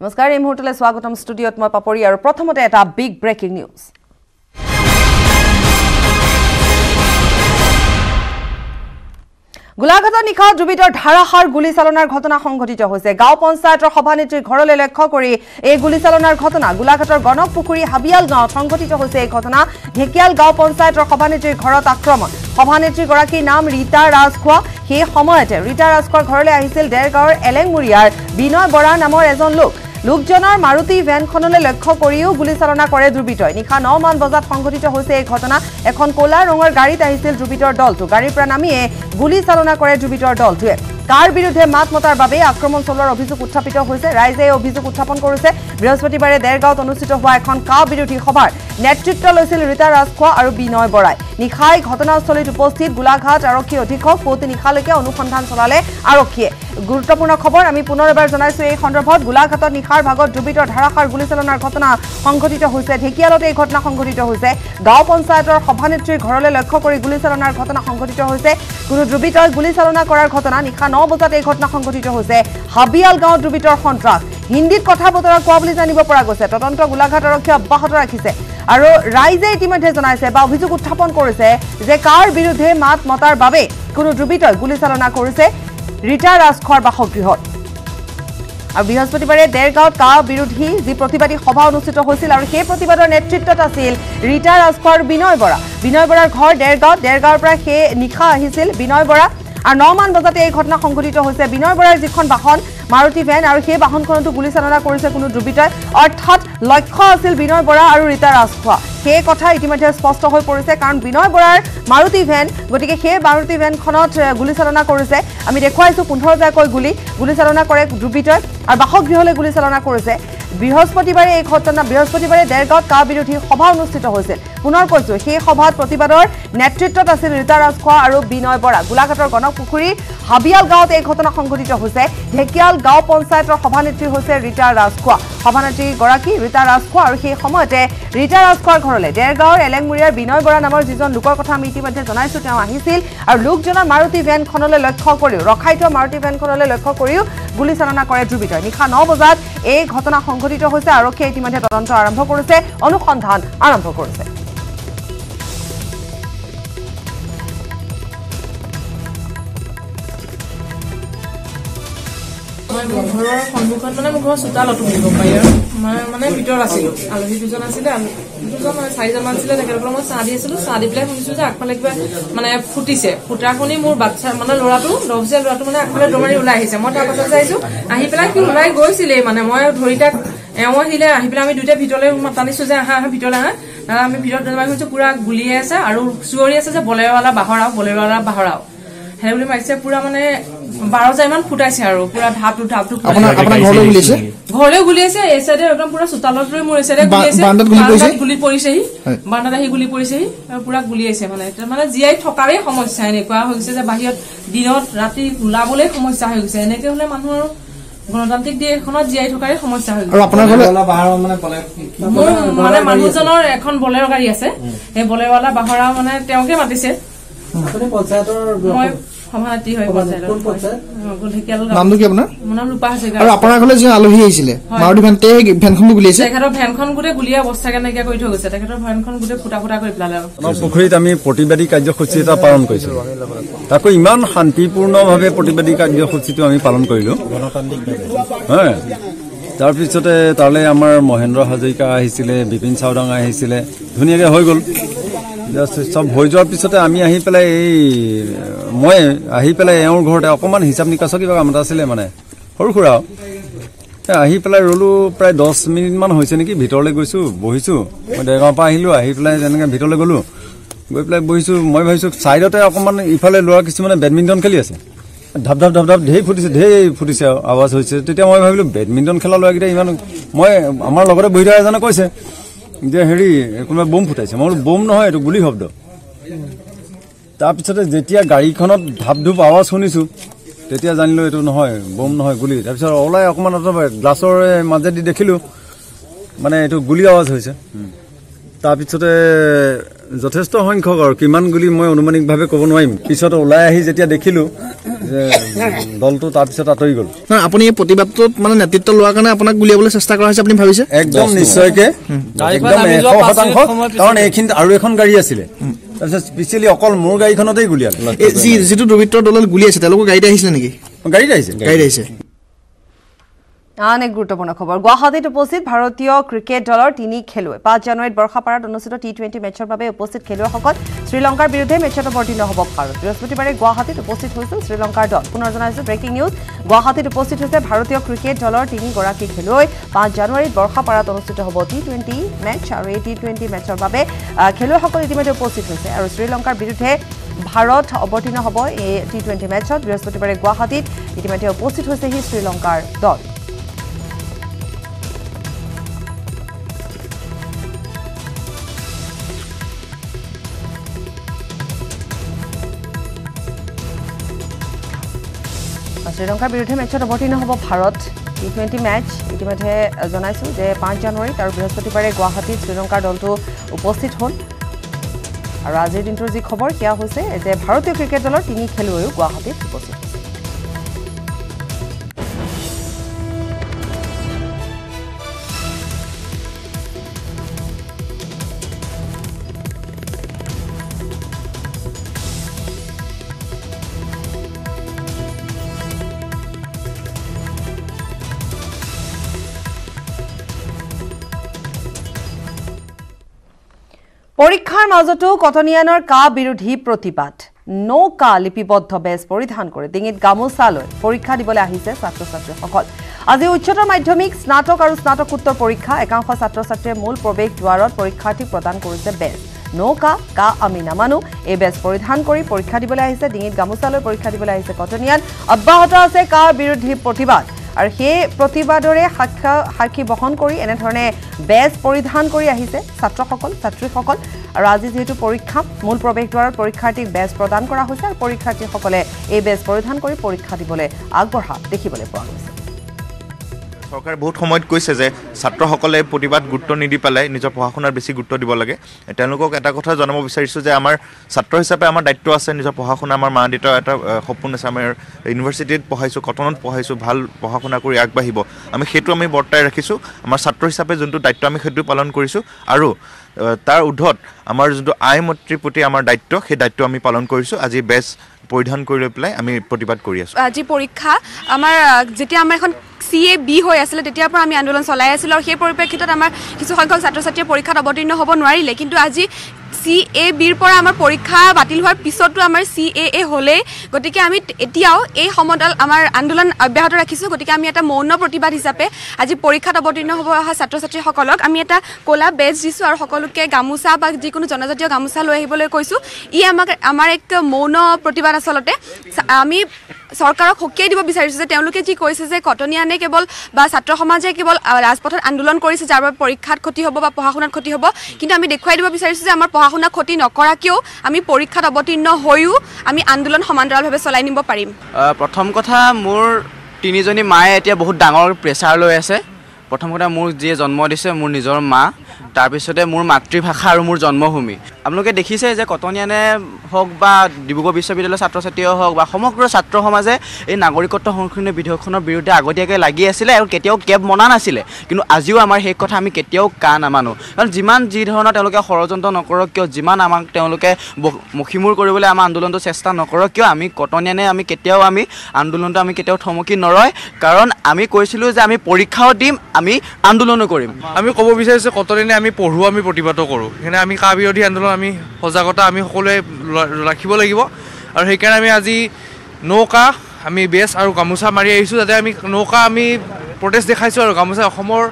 নমস্কাৰ এই মুহূৰ্তলৈ স্বাগতম ষ্টুডিঅ'ত মই পাপৰি আৰু প্ৰথমতে এটা বিগ ব্ৰেকিং নিউজ গোলাঘাটৰ নিশা ডুবিতৰ ধাৰাসাৰ গুলীচালনাৰ ঘটনা সংঘটিত হৈছে। গাঁও পঞ্চায়তৰ সভানেত্ৰীৰ ঘৰলৈ লক্ষ্য কৰি এই গুলীচালনাৰ ঘটনা গোলাঘাটৰ গণক পুখুৰী হাবিয়াল গাঁৱত সংঘটিত হৈছে এই ঘটনা। ঢেকিয়াল গাঁও পঞ্চায়তৰ সভানেত্ৰীৰ ঘৰত আক্ৰমণ। সভানেত্ৰীগৰাকীৰ নাম ৰীতা ৰাজখোৱা। সেই সময়তে ৰীতা ৰাজখোৱাৰ ঘৰলৈ আহিছিল ডেৰগাঁৱৰ এলেংমুৰিয়াৰ বিনয় বৰা নামৰ এজন লোক। লোকজনৰ মাৰুতি ভেনখনলৈ লক্ষ্য কৰিও গুলীচালনা কৰে দুৰ্বৃত্তই নিশা ন মান বজাত সংঘটিত হৈছে এই ঘটনা। এখন ক'লা ৰঙৰ গাড়ীত আহিছিল দুৰ্বৃত্তৰ দলটো। গাড়ীৰ পৰা নামিয়ে গুলীচালনা কৰে দুৰ্বৃত্তৰ দলটোৱে। কাৰ বিৰুদ্ধে মাত মতাৰ বাবে আক্ৰমণ চলোৱাৰ অভিযোগ উত্থাপিত হৈছে। ৰাইজে এই অভিযোগ উত্থাপন কৰিছে। বৃহস্পতিবাৰে দেৰগাঁৱত অনুষ্ঠিত হোৱা এখন কাহ বিৰোধী সভাৰ নেতৃত্ব লৈছিল ৰীতা ৰাজখোৱা আৰু বিনয় বৰাই। নিশাই ঘটনাস্থলীত উপস্থিত গোলাঘাট আৰক্ষী অধীক্ষক পুৱতি নিশালৈকে অনুসন্ধান চলালে আৰক্ষীয়ে। গুৰুত্বপূৰ্ণ খবৰ আমি পুনৰ এবাৰ জনাইছো এই সন্দৰ্ভত গোলাঘাটত নিশাৰ ভাগত দুৰ্বৃত্তৰ ধাৰাসাৰ গুলীচালনাৰ ঘটনা সংঘটিত হৈছে। ঢেকিয়ালতে এই ঘটনা সংঘটিত হৈছে। গাঁও পঞ্চায়তৰ সভানেত্ৰীৰ ঘৰলৈ লক্ষ্য কৰি গুলীচালনাৰ ঘটনা সংঘটিত হৈছে। কোনো দুৰ্বৃত্তই গুলীচালনা কৰাৰ ঘটনা নিশা ন বজাত এই ঘটনা সংঘটিত হৈছে। হাবিয়াল গাঁৱত দুৰ্বৃত্তৰ সন্ত্ৰাস। হিন্দীত কথা বতৰা কোৱা বুলি জানিব পৰা গৈছে। তদন্ত গোলাঘাট আৰক্ষীয়ে অব্যাহত ৰাখিছে। আৰু ৰাইজে ইতিমধ্যে জনাইছে বা অভিযোগ উত্থাপন কৰিছে যে কাৰ বিৰুদ্ধে মাত মতাৰ বাবে কোনো দুৰ্বৃত্তই গুলীচালনা কৰিছে। ৰীতা ৰাজখোৱাৰ বাসগৃহত। আৰু বৃহস্পতিবাৰে দেৰগাঁৱত কা বিৰোধী যি প্ৰতিবাদী সভা অনুষ্ঠিত হৈছিল আৰু সেই প্ৰতিবাদৰ নেতৃত্বত আছিল ৰীতা ৰাজখোৱা আৰু বিনয় বৰা। বিনয় বৰাৰ ঘৰ দেৰগাঁৱত। দেৰগাঁৱৰ পৰা সেই নিশা আহিছিল বিনয় বৰা। আৰু ন মান বজাতে এই ঘটনা সংঘটিত হৈছে। বিনয় বৰাৰ যিখন বাহন মাৰুতি ভেন আৰু সেই বাহনখনতো গুলীচালনা কৰিছে কোনো দুৰ্বৃত্তই। অৰ্থাৎ লক্ষ্য আছিল বিনয় বৰা আৰু ৰীতা ৰাজখোৱা। সেই কথা ইতিমধ্যে স্পষ্ট হৈ পৰিছে কাৰণ বিনয় বৰাৰ মাৰুতি ভেন গতিকে সেই মাৰুতি ভেনখনত গুলীচালনা কৰিছে। আমি দেখুৱাইছোঁ হাজাৰকৈ গুলী গুলীচালনা কৰে দুৰ্বৃত্তই আৰু বাসগৃহলৈ গুলীচালনা কৰিছে। বৃহস্পতিবাৰে এই ঘটনা বৃহস্পতিবাৰে দেৰগাঁৱত কা বিৰোধী সভা অনুষ্ঠিত হৈছিল। পুনৰ কৈছোঁ সেই সভাত প্ৰতিবাদৰ নেতৃত্বত আছিল ৰীতা ৰাজখোৱা আৰু বিনয় বৰা। গোলাঘাটৰ গণক পুখুৰীৰ হাবিয়াল গাঁৱত এই ঘটনা সংঘটিত হৈছে। ঢেকিয়াল গাঁও পঞ্চায়তৰ সভানেত্ৰী হৈছে ৰীতা ৰাজখোৱা। সভানেত্ৰীগৰাকী ৰীতা ৰাজখোৱা আৰু সেই সময়তে ৰীতা ৰাজখোৱাৰ ঘৰলৈ ডেৰগাঁৱৰ এলেংমুৰিয়াৰ বিনয় বৰা নামৰ যিজন লোকৰ কথা আমি ইতিমধ্যে জনাইছোঁ তেওঁ আহিছিল আৰু লোকজনৰ মাৰুতি ভেনখনলৈ লক্ষ্য কৰিও ৰখাই থোৱা মাৰুতি ভেনখনলৈ লক্ষ্য কৰিও গুলীচালনা কৰে দুৰ্বৃত্তই নিশা ন বজাত এই ঘটনা সংঘটিত হৈছে আৰক্ষীয়ে ইতিমধ্যে তদন্ত আৰম্ভ কৰিছে অনুসন্ধান আৰম্ভ কৰিছে। মই ঘৰৰ সন্মুখত মানে মোৰ ঘৰৰ চোতালতো বুলিব পাৰি আৰু মই মানে ভিতৰত আছিলো। আলহী দুজন আছিলে দুজন মানে চাৰিজনমান আছিলে তেখেতসকলক মই চাহ দি আছিলো। চাহ দি পেলাই শুনিছো যে আগফালে কিবা মানে ফুটিছে। ফুটা শুনি মোৰ বাচ্ছা মানে ল'ৰাটো দহ বছৰীয়া ল'ৰাটো মানে আগফালে দৌৰি ওলাই আহিছে। মই তাৰ পাছত চাইছো আহি পেলাই সি ওলাই গৈছিলেই মানে। মই ধৰি তাক এওঁ আহিলে আহি পেলাই আমি দুইটা ভিতৰলৈ টানিছো যে আহা আহা ভিতৰলৈ আহা। আহ, আমি ভিতৰত শুনিছো পুৰা গুলিয়ে আছে আৰু চিঞৰি আছে যে বলেৰৱালা বাহৰাও বলেৰৱালা বাহৰাও সেই বুলি মাৰিছে পুৰা মানে বাৰ হাজাৰ মান ফুটাইছে আৰু পুৰা ঢাপটো ঢাপটো ঘৰলৈ গুলিয়াইছে এই চাইডে একদম পুৰা চোতালত লৈ মোৰ এই চাইডে গুলিয়াইছে গুলি পৰিছেহি। হয়। বাৰান্দাত আহি গুলি পৰিছেহি আৰু পুৰা গুলিয়াইছে মানে। মানে জীয়াই থকাৰে সমস্যা এনেকুৱা হৈ গৈছে যে বাহিৰত দিনত ৰাতি ওলাবলৈ সমস্যা হৈ গৈছে। এনেকে হলে মানুহৰ গণতান্ত্ৰিক দেশখনত জীয়াই থকাৰে সমস্যা হৈ আৰু গৈছে মোৰ মানে মানুহজনৰ এখন বলেৰ গাড়ী আছে। সেই বলেৰৱালা বাহৰা মানে তেওঁকে মাতিছে। আপুনি পঞ্চায়তৰ মই সভানেত্ৰী হয় পঞ্চায়তৰ কোন পঞ্চায়ত? অ, ঢেকিয়াল গাঁও। নামটো কি আপোনাৰ? মোৰ নাম ৰূপা আৰু হাজৰিকা আপোনাৰ ঘৰলৈ যি আলহী আহিছিলে মাৰুতি ভেন সেই ভেনখনটো গুলিয়াইছে তেখেতৰ ভেনখন গোটেই গুলীয়া অৱস্থা কেনেকে কৰি থৈ গৈছে তেখেতৰ ভেনখন গোটেই ফুটা ফুটা কৰি পেলালে আৰু। আমাৰ পুখুৰীত আমি প্ৰতিবাদী কাৰ্যসূচী এটা পালন কৰিছোঁ তাকো ইমান শান্তিপূৰ্ণভাৱে প্ৰতিবাদী কাৰ্যসূচীটো আমি পালন কৰিলোঁ। হয়। তাৰপিছতে তালৈ আমাৰ মহেন্দ্ৰ হাজৰিকা আহিছিলে বিপিন চাওডাঙা আহিছিলে ধুনীয়াকৈ হৈ গ'ল। চব হৈ যোৱাৰ পিছতে আমি আহি পেলাই এই মই আহি পেলাই এওঁৰ ঘৰতে অকণমান হিচাপ নিকাচৰ কিবা কাম এটা আছিলে মানে। সৰু সুৰা। আহি পেলাই ৰ'লো প্ৰায় দহ মিনিটমান হৈছে নেকি ভিতৰলৈ গৈছোঁ বহিছোঁ। মই দেৰগাঁৱৰ পৰা আহিলোঁ আহি পেলাই তেনেকৈ ভিতৰলৈ গ'লোঁ গৈ পেলাই বহিছোঁ মই ভাবিছোঁ ছাইডতে অকণমান ইফালে ল'ৰা কিছুমানে বেডমিণ্টন খেলি আছে। ধাপ ধাপ ধাপ ধাপ ঢেৰ ফুটিছে ঢেৰ ফুটিছে আৰু আৱাজ হৈছে। তেতিয়া মই ভাবিলোঁ বেডমিণ্টন খেলা ল'ৰাকেইটা ইমান মই আমাৰ লগতে বহি থকা এজনে কৈছে যে হেৰি কোনোবাই বোম ফুটাইছে। মই বোলো বোম নহয় এইটো গুলি শব্দ। তাৰপিছতে যেতিয়া গাড়ীখনত ধাপ ধুপ আৱাজ শুনিছোঁ তেতিয়া জানিলোঁ এইটো নহয় বোম নহয় গুলি। তাৰপিছত ওলাই অকণমান আঁতৰ গ্লাছৰ মাজেদি দেখিলোঁ মানে এইটো গুলি আৱাজ হৈছে। তাৰপিছতে যথেষ্ট সংখ্যক আৰু কিমান গুলি মই অনুমানিকভাৱে ক'ব নোৱাৰিম। পিছত ওলাই আহি যেতিয়া দেখিলো যে দলটো তাৰপিছত আঁতৰি গ'ল। নহয়, আপুনি এই প্ৰতিবাদটোত মানে নেতৃত্ব লোৱাৰ কাৰণে আপোনাক গুলিয়াবলৈ চেষ্টা কৰা হৈছে আপুনি ভাবিছে? একদম নিশ্চয়কে। একদম এশ শতাংশ। কাৰণ এইখিনিত আৰু এখন গাড়ী আছিলে। তাৰপিছত স্পেচিয়েলি অকল মোৰ গাড়ীখনতেই গুলিয়ালে যিটো দুৰ্বৃত্তৰ দলত গুলি আছে তেওঁলোকৰ গাড়ীত আহিছিলে নেকি? গাড়ীত আহিছে। গাড়ীত আহিছে। আন এক গুৰুত্বপূৰ্ণ খবৰ। গুৱাহাটীত উপস্থিত ভাৰতীয় ক্ৰিকেট দলৰ তিনি খেলুৱৈ। পাঁচ জানুৱাৰীত বৰ্ষাপাৰাত অনুষ্ঠিত টি টুৱেণ্টি মেচৰ বাবে উপস্থিত খেলুৱৈসকল শ্ৰীলংকাৰ বিৰুদ্ধে মেচত অৱতীৰ্ণ হ'ব ভাৰত বৃহস্পতিবাৰে গুৱাহাটীত উপস্থিত হৈছিল শ্ৰীলংকাৰ দল। পুনৰ জনাইছো ব্ৰেকিং নিউজ গুৱাহাটীত উপস্থিত হৈছে ভাৰতীয় ক্ৰিকেট দলৰ তিনিগৰাকী খেলুৱৈ। পাঁচ জানুৱাৰীত বৰ্ষাপাৰাত অনুষ্ঠিত হ'ব টি টুৱেণ্টি মেচ আৰু এই টি টুৱেণ্টি মেচৰ বাবে খেলুৱৈসকল ইতিমধ্যে উপস্থিত হৈছে আৰু শ্ৰীলংকাৰ বিৰুদ্ধে ভাৰত অৱতীৰ্ণ হ'ব এই টি টুৱেণ্টি মেচত। বৃহস্পতিবাৰে গুৱাহাটীত ইতিমধ্যে উপস্থিত হৈছেহি শ্ৰীলংকাৰ দল। শ্ৰীলংকাৰ বিৰুদ্ধে মেচত অৱতীৰ্ণ হ'ব ভাৰত। টি টুৱেণ্টি মেচ ইতিমধ্যে জনাইছোঁ যে পাঁচ জানুৱাৰীত আৰু বৃহস্পতিবাৰে গুৱাহাটীত শ্ৰীলংকাৰ দলটো উপস্থিত হ'ল। আৰু আজিৰ দিনটোৰ যি খবৰ সেয়া হৈছে যে ভাৰতীয় ক্ৰিকেট দলৰ তিনি খেলুৱৈও গুৱাহাটীত উপস্থিত। পৰীক্ষাৰ মাজতো কটনিয়ানৰ কা বিৰোধী প্ৰতিবাদ। নৌ কা লিপিবদ্ধ বেজ পৰিধান কৰি। ডিঙিত গামোচা লৈ পৰীক্ষা দিবলৈ আহিছে ছাত্ৰ ছাত্ৰীসকল আজি উচ্চতৰ মাধ্যমিক স্নাতক আৰু স্নাতকোত্তৰ পৰীক্ষা। একাংশ ছাত্ৰ ছাত্ৰীয়ে মূল প্ৰৱেশ দুৱাৰত পৰীক্ষাৰ্থীক প্ৰদান কৰিছে বেজ। নৌ কা আমি নামানো। এই বেজ পৰিধান কৰি পৰীক্ষা দিবলৈ আহিছে। ডিঙিত গামোচা লৈ পৰীক্ষা দিবলৈ আহিছে কটনিয়ান। অব্যাহত আছে কাৰ বিৰোধী প্ৰতিবাদ? আৰু সেই প্ৰতিবাদৰে সাক্ষ্য সাক্ষী বহন কৰি এনেধৰণে বেজ পৰিধান কৰি আহিছে ছাত্ৰসকল ছাত্ৰীসকল। আৰু আজি যিহেতু পৰীক্ষা মূল প্ৰৱেশদ্বাৰত পৰীক্ষাৰ্থীক বেজ প্ৰদান কৰা হৈছে আৰু পৰীক্ষাৰ্থীসকলে এই বেজ পৰিধান কৰি পৰীক্ষা দিবলৈ আগবঢ়া দেখিবলৈ পোৱা গৈছে। চৰকাৰে বহুত সময়ত কৈছে যে ছাত্ৰসকলে প্ৰতিবাদ গুৰুত্ব নিদি পেলাই নিজৰ পঢ়া শুনাত বেছি গুৰুত্ব দিব লাগে। তেওঁলোকক এটা কথা জনাব বিচাৰিছোঁ যে আমাৰ ছাত্ৰ হিচাপে আমাৰ দায়িত্ব আছে নিজৰ পঢ়া শুনা আমাৰ মা দেউতাৰ এটা সপোন আছে। আমাৰ ইউনিভাৰ্চিটিত পঢ়াইছোঁ কটনত পঢ়াইছোঁ ভাল পঢ়া শুনা কৰি আগবাঢ়িব। আমি সেইটো আমি বৰ্তাই ৰাখিছোঁ। আমাৰ ছাত্ৰ হিচাপে যোনটো দায়িত্ব আমি সেইটো পালন কৰিছোঁ। আৰু তাৰ ঊৰ্ধত আমাৰ যোনটো আই মৈত্ৰীৰ প্ৰতি আমাৰ দায়িত্ব সেই দায়িত্ব আমি পালন কৰিছোঁ। আজি বেজ পৰিধান কৰি লৈ পেলাই আমি প্ৰতিবাদ কৰি আছোঁ। আজি পৰীক্ষা আমাৰ যেতিয়া আমাৰ এখন চি এ বি হৈ আছিলে তেতিয়াৰ পৰা আমি আন্দোলন চলাই আছিলোঁ আৰু সেই পৰিপ্ৰেক্ষিতত আমাৰ কিছু সংখ্যক ছাত্ৰ ছাত্ৰীয়ে পৰীক্ষাত অৱতীৰ্ণ হ'ব নোৱাৰিলে। কিন্তু আজি চি এ বিৰ পৰা আমাৰ পৰীক্ষা বাতিল হোৱাৰ পিছতো আমাৰ চি এ এ হ'লেই। গতিকে আমি এতিয়াও এই সমদল আমাৰ আন্দোলন অব্যাহত ৰাখিছোঁ। গতিকে আমি এটা মৌন প্ৰতিবাদ হিচাপে আজি পৰীক্ষাত অৱতীৰ্ণ হ'ব অহা ছাত্ৰ ছাত্ৰীসকলক আমি এটা ক'লা বেজ দিছোঁ আৰু সকলোকে গামোচা বা যিকোনো জনজাতীয় গামোচা লৈ আহিবলৈ কৈছোঁ। ই আমাক আমাৰ এক মৌন প্ৰতিবাদ আচলতে। আমি চৰকাৰক সকীয়াই দিব বিচাৰিছোঁ যে তেওঁলোকে যি কৈছে যে কটনিয়ানে কেৱল বা ছাত্ৰ সমাজে কেৱল ৰাজপথত আন্দোলন কৰিছে যাৰ বাবে পৰীক্ষাত ক্ষতি হ'ব বা পঢ়া শুনাত ক্ষতি হ'ব। কিন্তু আমি দেখুৱাই দিব বিচাৰিছোঁ যে আমাৰ পঢ়া শুনা ক্ষতি নকৰাকেও আমি পৰীক্ষাত অৱতীৰ্ণ হৈও আমি আন্দোলন সমান্তৰালভাৱে চলাই নিব পাৰিম। প্ৰথম কথা মোৰ তিনিজনী মায়ে এতিয়া বহুত ডাঙৰ প্ৰেছাৰ লৈ আছে। প্ৰথম কথা মোৰ যিয়ে জন্ম দিছে মোৰ নিজৰ মা। তাৰপিছতে মোৰ মাতৃভাষা আৰু মোৰ জন্মভূমি। আপোনালোকে দেখিছে যে কটনিয়ানে হওক বা ডিব্ৰুগড় বিশ্ববিদ্যালয়ৰ ছাত্ৰ ছাত্ৰীয়ে হওক বা সমগ্ৰ ছাত্ৰ সমাজে এই নাগৰিকত্ব সংশোধনী বিধেয়কখনৰ বিৰুদ্ধে আগতীয়াকৈ লাগি আছিলে আৰু কেতিয়াও কেব মনা নাছিলে। কিন্তু আজিও আমাৰ সেই কথা আমি কেতিয়াও কা নামানো। কাৰণ যিমান যি ধৰণৰ তেওঁলোকে ষড়যন্ত্ৰ নকৰক কিয় যিমান আমাক তেওঁলোকে মষিমূৰ কৰিবলৈ আমাৰ আন্দোলনটো চেষ্টা নকৰক কিয় আমি কটনিয়ানে আমি কেতিয়াও আমি আন্দোলনটো আমি কেতিয়াও থমকি নৰয়। কাৰণ আমি কৈছিলোঁ যে আমি পৰীক্ষাও দিম আমি আন্দোলনো কৰিম। আমি ক'ব বিচাৰিছোঁ কটনিনে আমি পঢ়োঁ আমি প্ৰতিবাদো কৰোঁ। সেইকাৰণে আমি কা বিৰোধী আন্দোলন আমি সজাগতা আমি সকলোৱে ৰাখিব লাগিব। আৰু সেইকাৰণে আমি আজি নৌকা আমি বেজ আৰু গামোচা মাৰি আহিছোঁ যাতে আমি নৌকা আমি প্ৰটেষ্ট দেখাইছোঁ আৰু গামোচা অসমৰ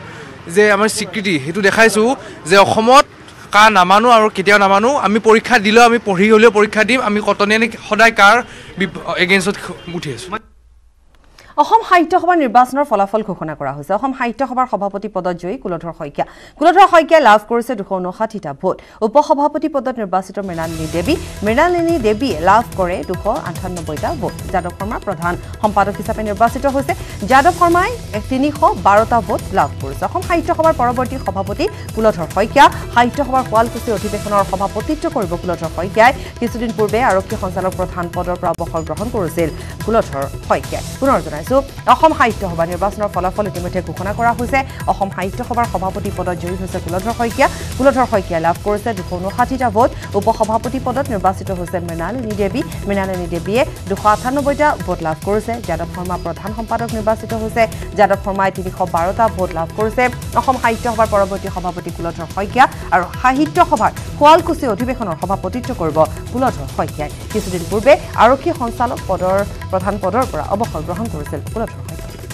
যে আমাৰ স্বীকৃতি সেইটো দেখাইছোঁ যে অসমত কা নামানো আৰু কেতিয়াও নামানো। আমি পৰীক্ষা দিলেও আমি পঢ়ি হ'লেও পৰীক্ষা দিম। আমি কটনিয়ানে সদায় কাৰ এগেইনষ্টত উঠি আছোঁ। অসম সাহিত্য সভাৰ নিৰ্বাচনৰ ফলাফল ঘোষণা কৰা হৈছে। অসম সাহিত্য সভাৰ সভাপতি পদত জয়ী কুলধৰ শইকীয়া। কুলধৰ শইকীয়াই লাভ কৰিছে দুশ ঊনষাঠিটা ভোট। উপ সভাপতি পদত নিৰ্বাচিত মৃণালিনী দেৱী। মৃণালিনী দেৱীয়ে লাভ কৰে দুশ আঠান্নব্বৈটা ভোট। যাদৱ শৰ্মা প্ৰধান সম্পাদক হিচাপে নিৰ্বাচিত হৈছে। যাদৱ শৰ্মাই তিনিশ বাৰটা ভোট লাভ কৰিছে। অসম সাহিত্য সভাৰ পৰৱৰ্তী সভাপতি কুলধৰ শইকীয়া। সাহিত্য সভাৰ শুৱালকুছি অধিৱেশনৰ সভাপতিত্ব কৰিব কুলধৰ শইকীয়াই। কিছুদিন পূৰ্বে আৰক্ষী সঞ্চালক প্ৰধান পদৰ পৰা অৱসৰ গ্ৰহণ কৰিছিল কুলধৰ শইকীয়াই। পুনৰ জনাইছো। অসম সাহিত্য সভা নিৰ্বাচনৰ ফলাফল ইতিমধ্যে ঘোষণা কৰা হৈছে। অসম সাহিত্য সভাৰ সভাপতি পদত জয়ী হৈছে কুলধৰ শইকীয়া। কুলধৰ শইকীয়াই লাভ কৰিছে দুশ ঊনষাঠিটা ভোট। উপ সভাপতি পদত নিৰ্বাচিত হৈছে মৃণালিনী দেৱী। মৃণালিনী দেৱীয়ে দুশ আঠান্নব্বৈটা ভোট লাভ কৰিছে। যাদৱ শৰ্মা প্ৰধান সম্পাদক নিৰ্বাচিত হৈছে। যাদৱ শৰ্মাই তিনিশ বাৰটা ভোট লাভ কৰিছে। অসম সাহিত্য সভাৰ পৰৱৰ্তী সভাপতি কুলধৰ শইকীয়া আৰু সাহিত্য সভাৰ শুৱালকুছি অধিৱেশনৰ সভাপতিত্ব কৰিব কুলধৰ শইকীয়াই। কিছুদিন পূৰ্বে আৰক্ষী সঞ্চালক পদৰ প্ৰধান পদৰ পৰা অৱসৰ গ্ৰহণ কৰিছিল। কুলধৰ শইকীয়াই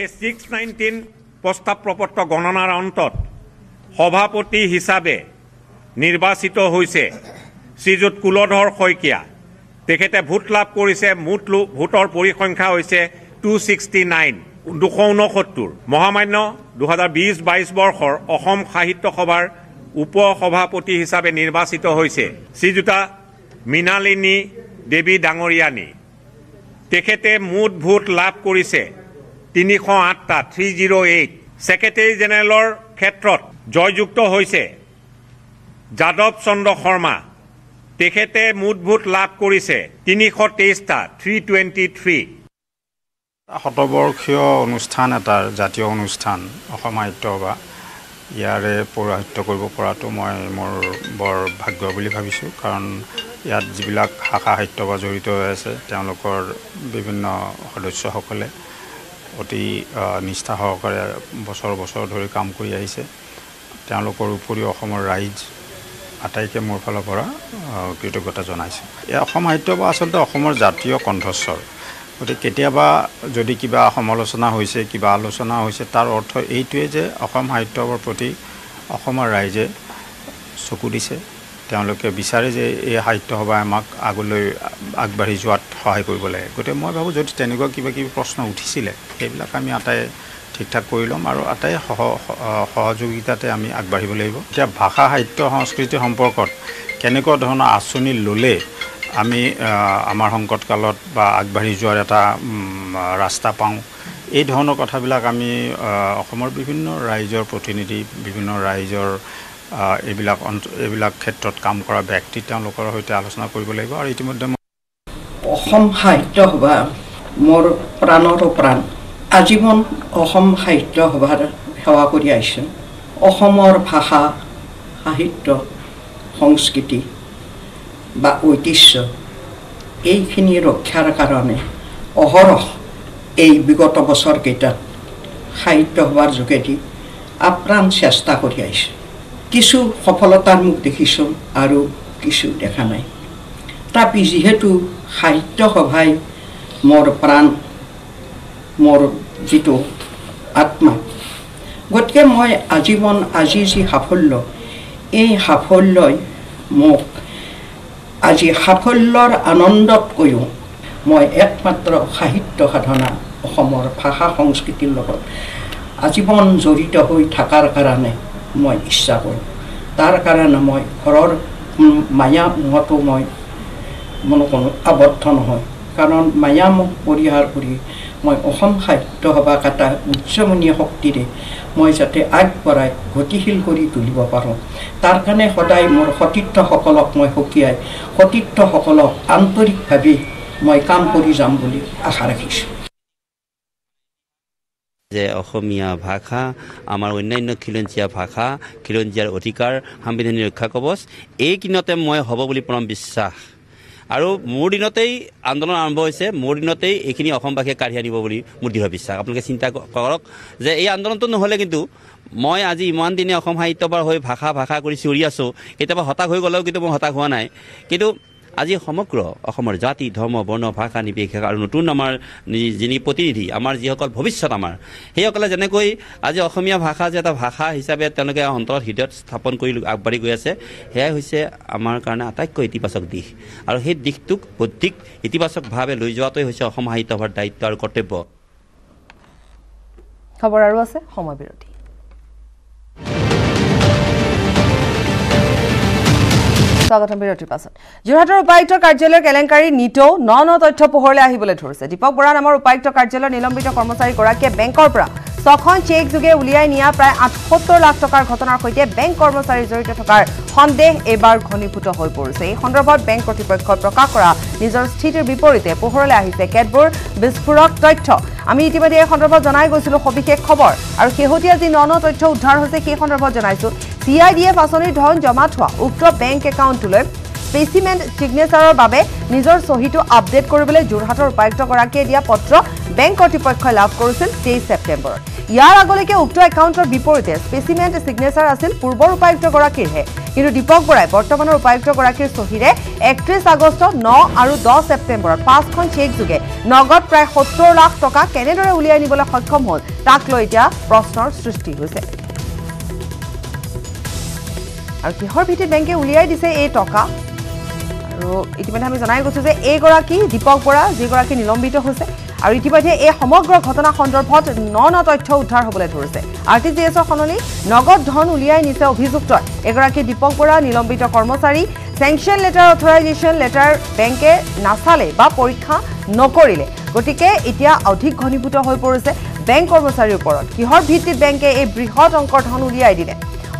এই ছিক্স নাইনটিন প্ৰস্তাৱ প্ৰপত্ৰ গণনাৰ অন্তত সভাপতি হিচাপে নিৰ্বাচিত হৈছে শ্ৰীযুত কুলধৰ শইকীয়া। তেখেতে ভোট লাভ কৰিছে মুঠ ভোটৰ পৰিসংখ্যা হৈছে টু ছিক্সটি নাইন দুশ ঊনসত্তৰ মহামান্য দুহেজাৰ বিছ বাইছ বৰ্ষৰ অসম সাহিত্য সভাৰ উপ সভাপতি হিচাপে নিৰ্বাচিত হৈছে শ্ৰীযুতা মৃণালিনী দেৱী ডাঙৰীয়ানী। তেখেতে মুঠ ভোট লাভ কৰিছে। তিনিশ আঠটা থ্ৰী জিৰ' এইট। ছেক্ৰেটেৰী জেনেৰেলৰ ক্ষেত্ৰত জয়যুক্ত হৈছে। যাদৱ চন্দ্ৰ শৰ্মা। তেখেতে মুঠ ভোট লাভ কৰিছে। তিনিশ তেইছটা থ্ৰী টুৱেণ্টি থ্ৰী। শতবৰ্ষীয় অনুষ্ঠান এটাৰ জাতীয় অনুষ্ঠান অসম সাহিত্য সভা। ইয়াৰে পৌৰাহিত্য কৰিব পৰাটো মই মোৰ বৰ ভাগ্য বুলি ভাবিছোঁ। কাৰণ ইয়াত যিবিলাক শাখা সাহিত্য বা জড়িত হৈ আছে তেওঁলোকৰ বিভিন্ন সদস্যসকলে অতি নিষ্ঠা সহকাৰে বছৰ বছৰ ধৰি কাম কৰি আহিছে। তেওঁলোকৰ উপৰিও অসমৰ ৰাইজ আটাইকে মোৰ ফালৰ পৰা কৃতজ্ঞতা জনাইছোঁ। এই অসম সাহিত্য সভা আচলতে অসমৰ জাতীয় কণ্ঠস্বৰ। গতিকে কেতিয়াবা যদি কিবা সমালোচনা হৈছে কিবা আলোচনা হৈছে তাৰ অৰ্থ এইটোৱে যে অসম সাহিত্য সভাৰ প্ৰতি অসমৰ ৰাইজে চকু দিছে। তেওঁলোকে বিচাৰে যে এই সাহিত্য সভাই আমাক আগলৈ আগবাঢ়ি যোৱাত সহায় কৰিব লাগে। গতিকে মই ভাবোঁ যদি তেনেকুৱা কিবা কিবি প্ৰশ্ন উঠিছিলে সেইবিলাক আমি আটাই ঠিক ঠাক কৰি ল'ম আৰু আটাই সহ সহ- সহযোগিতাতে আমি আগবাঢ়িব লাগিব। এতিয়া ভাষা সাহিত্য সংস্কৃতি সম্পৰ্কত কেনেকুৱা ধৰণৰ আঁচনি ল'লে আমি আমাৰ সংকটকালত বা আগবাঢ়ি যোৱাৰ এটা ৰাস্তা পাওঁ এই ধৰণৰ কথাবিলাক আমি অসমৰ বিভিন্ন ৰাইজৰ প্ৰতিনিধি বিভিন্ন ৰাইজৰ এইবিলাক এইবিলাক ক্ষেত্ৰত কাম কৰা ব্যক্তি তেওঁলোকৰ সৈতে আলোচনা কৰিব লাগিব আৰু ইতিমধ্যে অসম সাহিত্য সভা মোৰ প্ৰাণৰো প্ৰাণ। আজীৱন অসম সাহিত্য সভাৰ সেৱা কৰি আহিছোঁ। অসমৰ ভাষা সাহিত্য সংস্কৃতি বা ঐতিহ্য এইখিনি ৰক্ষাৰ কাৰণে অহৰহ এই বিগত বছৰকেইটাত সাহিত্য সভাৰ যোগেদি আপ্ৰাণ চেষ্টা কৰি আহিছোঁ। কিছু সফলতাৰ মুখ দেখিছোঁ আৰু কিছু দেখা নাই। তথাপি যিহেতু সাহিত্য সভাই মোৰ প্ৰাণ মোৰ যিটো আত্মা গতিকে মই আজীৱন আজি যি সাফল্য এই সাফল্যই মোক আজি সাফল্যৰ আনন্দতকৈও মই একমাত্ৰ সাহিত্য সাধনা অসমৰ ভাষা সংস্কৃতিৰ লগত আজীৱন জড়িত হৈ থকাৰ কাৰণে মই ইচ্ছা কৰোঁ তাৰ কাৰণে মই ঘৰৰ মায়া মোহতো মই কোনো কোনো আবদ্ধ নহয় কাৰণ মায়ামুখ পৰিহাৰ কৰি মই অসম সাহিত্য সভাক এটা উচ্চমনীয় শক্তিৰে মই যাতে আগবঢ়াই গতিশীল কৰি তুলিব পাৰোঁ তাৰ কাৰণে সদায় মোৰ সতীৰ্থসকলক মই সকীয়াই সতীৰ্থসকলক আন্তৰিকভাৱে মই কাম কৰি যাম বুলি আশা ৰাখিছোঁ যে অসমীয়া ভাষা আমাৰ অন্যান্য খিলঞ্জীয়া ভাষা খিলঞ্জীয়াৰ অধিকাৰ সাংবিধানিক ৰক্ষা কৱচ এইখিনিতে মই হ'ব বুলি পৰম বিশ্বাস। আৰু মোৰ দিনতেই আন্দোলন আৰম্ভ হৈছে মোৰ দিনতেই এইখিনি অসমবাসীয়ে কাঢ়ি আনিব বুলি মোৰ দৃঢ় বিশ্বাস। আপোনালোকে চিন্তা কৰক যে এই আন্দোলনটো নহ'লে কিন্তু মই আজি ইমান দিনে অসম সাহিত্য সভাৰ হৈ ভাষা ভাষা কৰি চিঞৰি আছোঁ কেতিয়াবা হতাশ হৈ গ'লেও কিন্তু মই হতাশ হোৱা নাই। কিন্তু আজি সমগ্ৰ অসমৰ জাতি ধৰ্ম বৰ্ণ ভাষা নিৰ্বিশেষ আৰু নতুন আমাৰ যিনি প্ৰতিনিধি আমাৰ যিসকল ভৱিষ্যত আমাৰ সেইসকলে যেনেকৈ আজি অসমীয়া ভাষা যে এটা ভাষা হিচাপে তেওঁলোকে অন্তৰত হৃদয়ত স্থাপন কৰি আগবাঢ়ি গৈ আছে সেয়াই হৈছে আমাৰ কাৰণে আটাইতকৈ ইতিবাচক দিশ। আৰু সেই দিশটোক অধিক ইতিবাচকভাৱে লৈ যোৱাটোৱে হৈছে অসম সাহিত্য সভাৰ দায়িত্ব আৰু কৰ্তব্য। খবৰ আৰু আছে সময় বিৰতি। স্বাগতম বিৰতিৰ পাছত। যোৰহাটৰ উপায়ুক্তৰ কাৰ্যালয়ৰ কেলেংকাৰী নিতৌ ন ন তথ্য পোহৰলৈ আহিবলৈ ধৰিছে। দীপক বৰা নামৰ উপায়ুক্ত কাৰ্যালয়ৰ নিলম্বিত কৰ্মচাৰীগৰাকীয়ে বেংকৰ পৰা ছখন চেক যোগে উলিয়াই নিয়া প্ৰায় আঠসত্তৰ লাখ টকাৰ ঘটনাৰ সৈতে বেংক কৰ্মচাৰী জড়িত থকাৰ সন্দেহ এইবাৰ ঘনীভূত হৈ পৰিছে। এই সন্দৰ্ভত বেংক কৰ্তৃপক্ষই প্ৰকাশ কৰা নিজৰ স্থিতিৰ বিপৰীতে পোহৰলৈ আহিছে কেতবোৰ বিস্ফোৰক তথ্য। আমি ইতিমধ্যে এই সন্দৰ্ভত জনাই গৈছিলো সবিশেষ খবৰ। আৰু শেহতীয়া যি ন ন তথ্য উদ্ধাৰ হৈছে সেই সন্দৰ্ভত জনাইছো। চি আই ডি এফ আঁচনিৰ ধন জমা থোৱা উক্ত বেংক একাউণ্টটোলৈ স্পেচিমেণ্ট ছিগনেচাৰৰ বাবে নিজৰ চহীটো আপডেট কৰিবলৈ যোৰহাটৰ উপায়ুক্তগৰাকীয়ে দিয়া পত্ৰ বেংক কৰ্তৃপক্ষই লাভ কৰিছিল তেইছ ছেপ্টেম্বৰত ইয়াৰ আগলৈকে উক্ত একাউণ্টৰ বিপৰীতে স্পেচিমেণ্ট ছিগনেচাৰ আছিল পূৰ্বৰ উপায়ুক্তগৰাকীৰহে কিন্তু দীপক বৰাই বৰ্তমানৰ উপায়ুক্তগৰাকীৰ চহীৰে একত্ৰিছ আগষ্ট ন আৰু দহ ছেপ্টেম্বৰত পাঁচখন চেক যোগে নগদ প্ৰায় সত্তৰ লাখ টকা কেনেদৰে উলিয়াই নিবলৈ সক্ষম হ'ল তাক লৈ এতিয়া প্ৰশ্নৰ সৃষ্টি হৈছে। আৰু কিহৰ ভিত্তিত বেংকে উলিয়াই দিছে এই টকা? আৰু ইতিমধ্যে আমি জনাই গৈছোঁ যে এইগৰাকী দীপক বৰা যিগৰাকী নিলম্বিত হৈছে আৰু ইতিমধ্যে এই সমগ্ৰ ঘটনা সন্দৰ্ভত ন ন তথ্য উদ্ধাৰ হ'বলৈ ধৰিছে। আৰ টি জি এছৰ সলনি নগদ ধন উলিয়াই নিছে অভিযুক্ত এগৰাকী দীপক বৰা নিলম্বিত কৰ্মচাৰী চেংচন লেটাৰ অথৰাইজেশ্যন লেটাৰ বেংকে নাচালে বা পৰীক্ষা নকৰিলে। গতিকে এতিয়া অধিক ঘনীভূত হৈ পৰিছে বেংক কৰ্মচাৰীৰ ওপৰত। কিহৰ ভিত্তিত বেংকে এই বৃহৎ অংকৰ ধন উলিয়াই দিলে?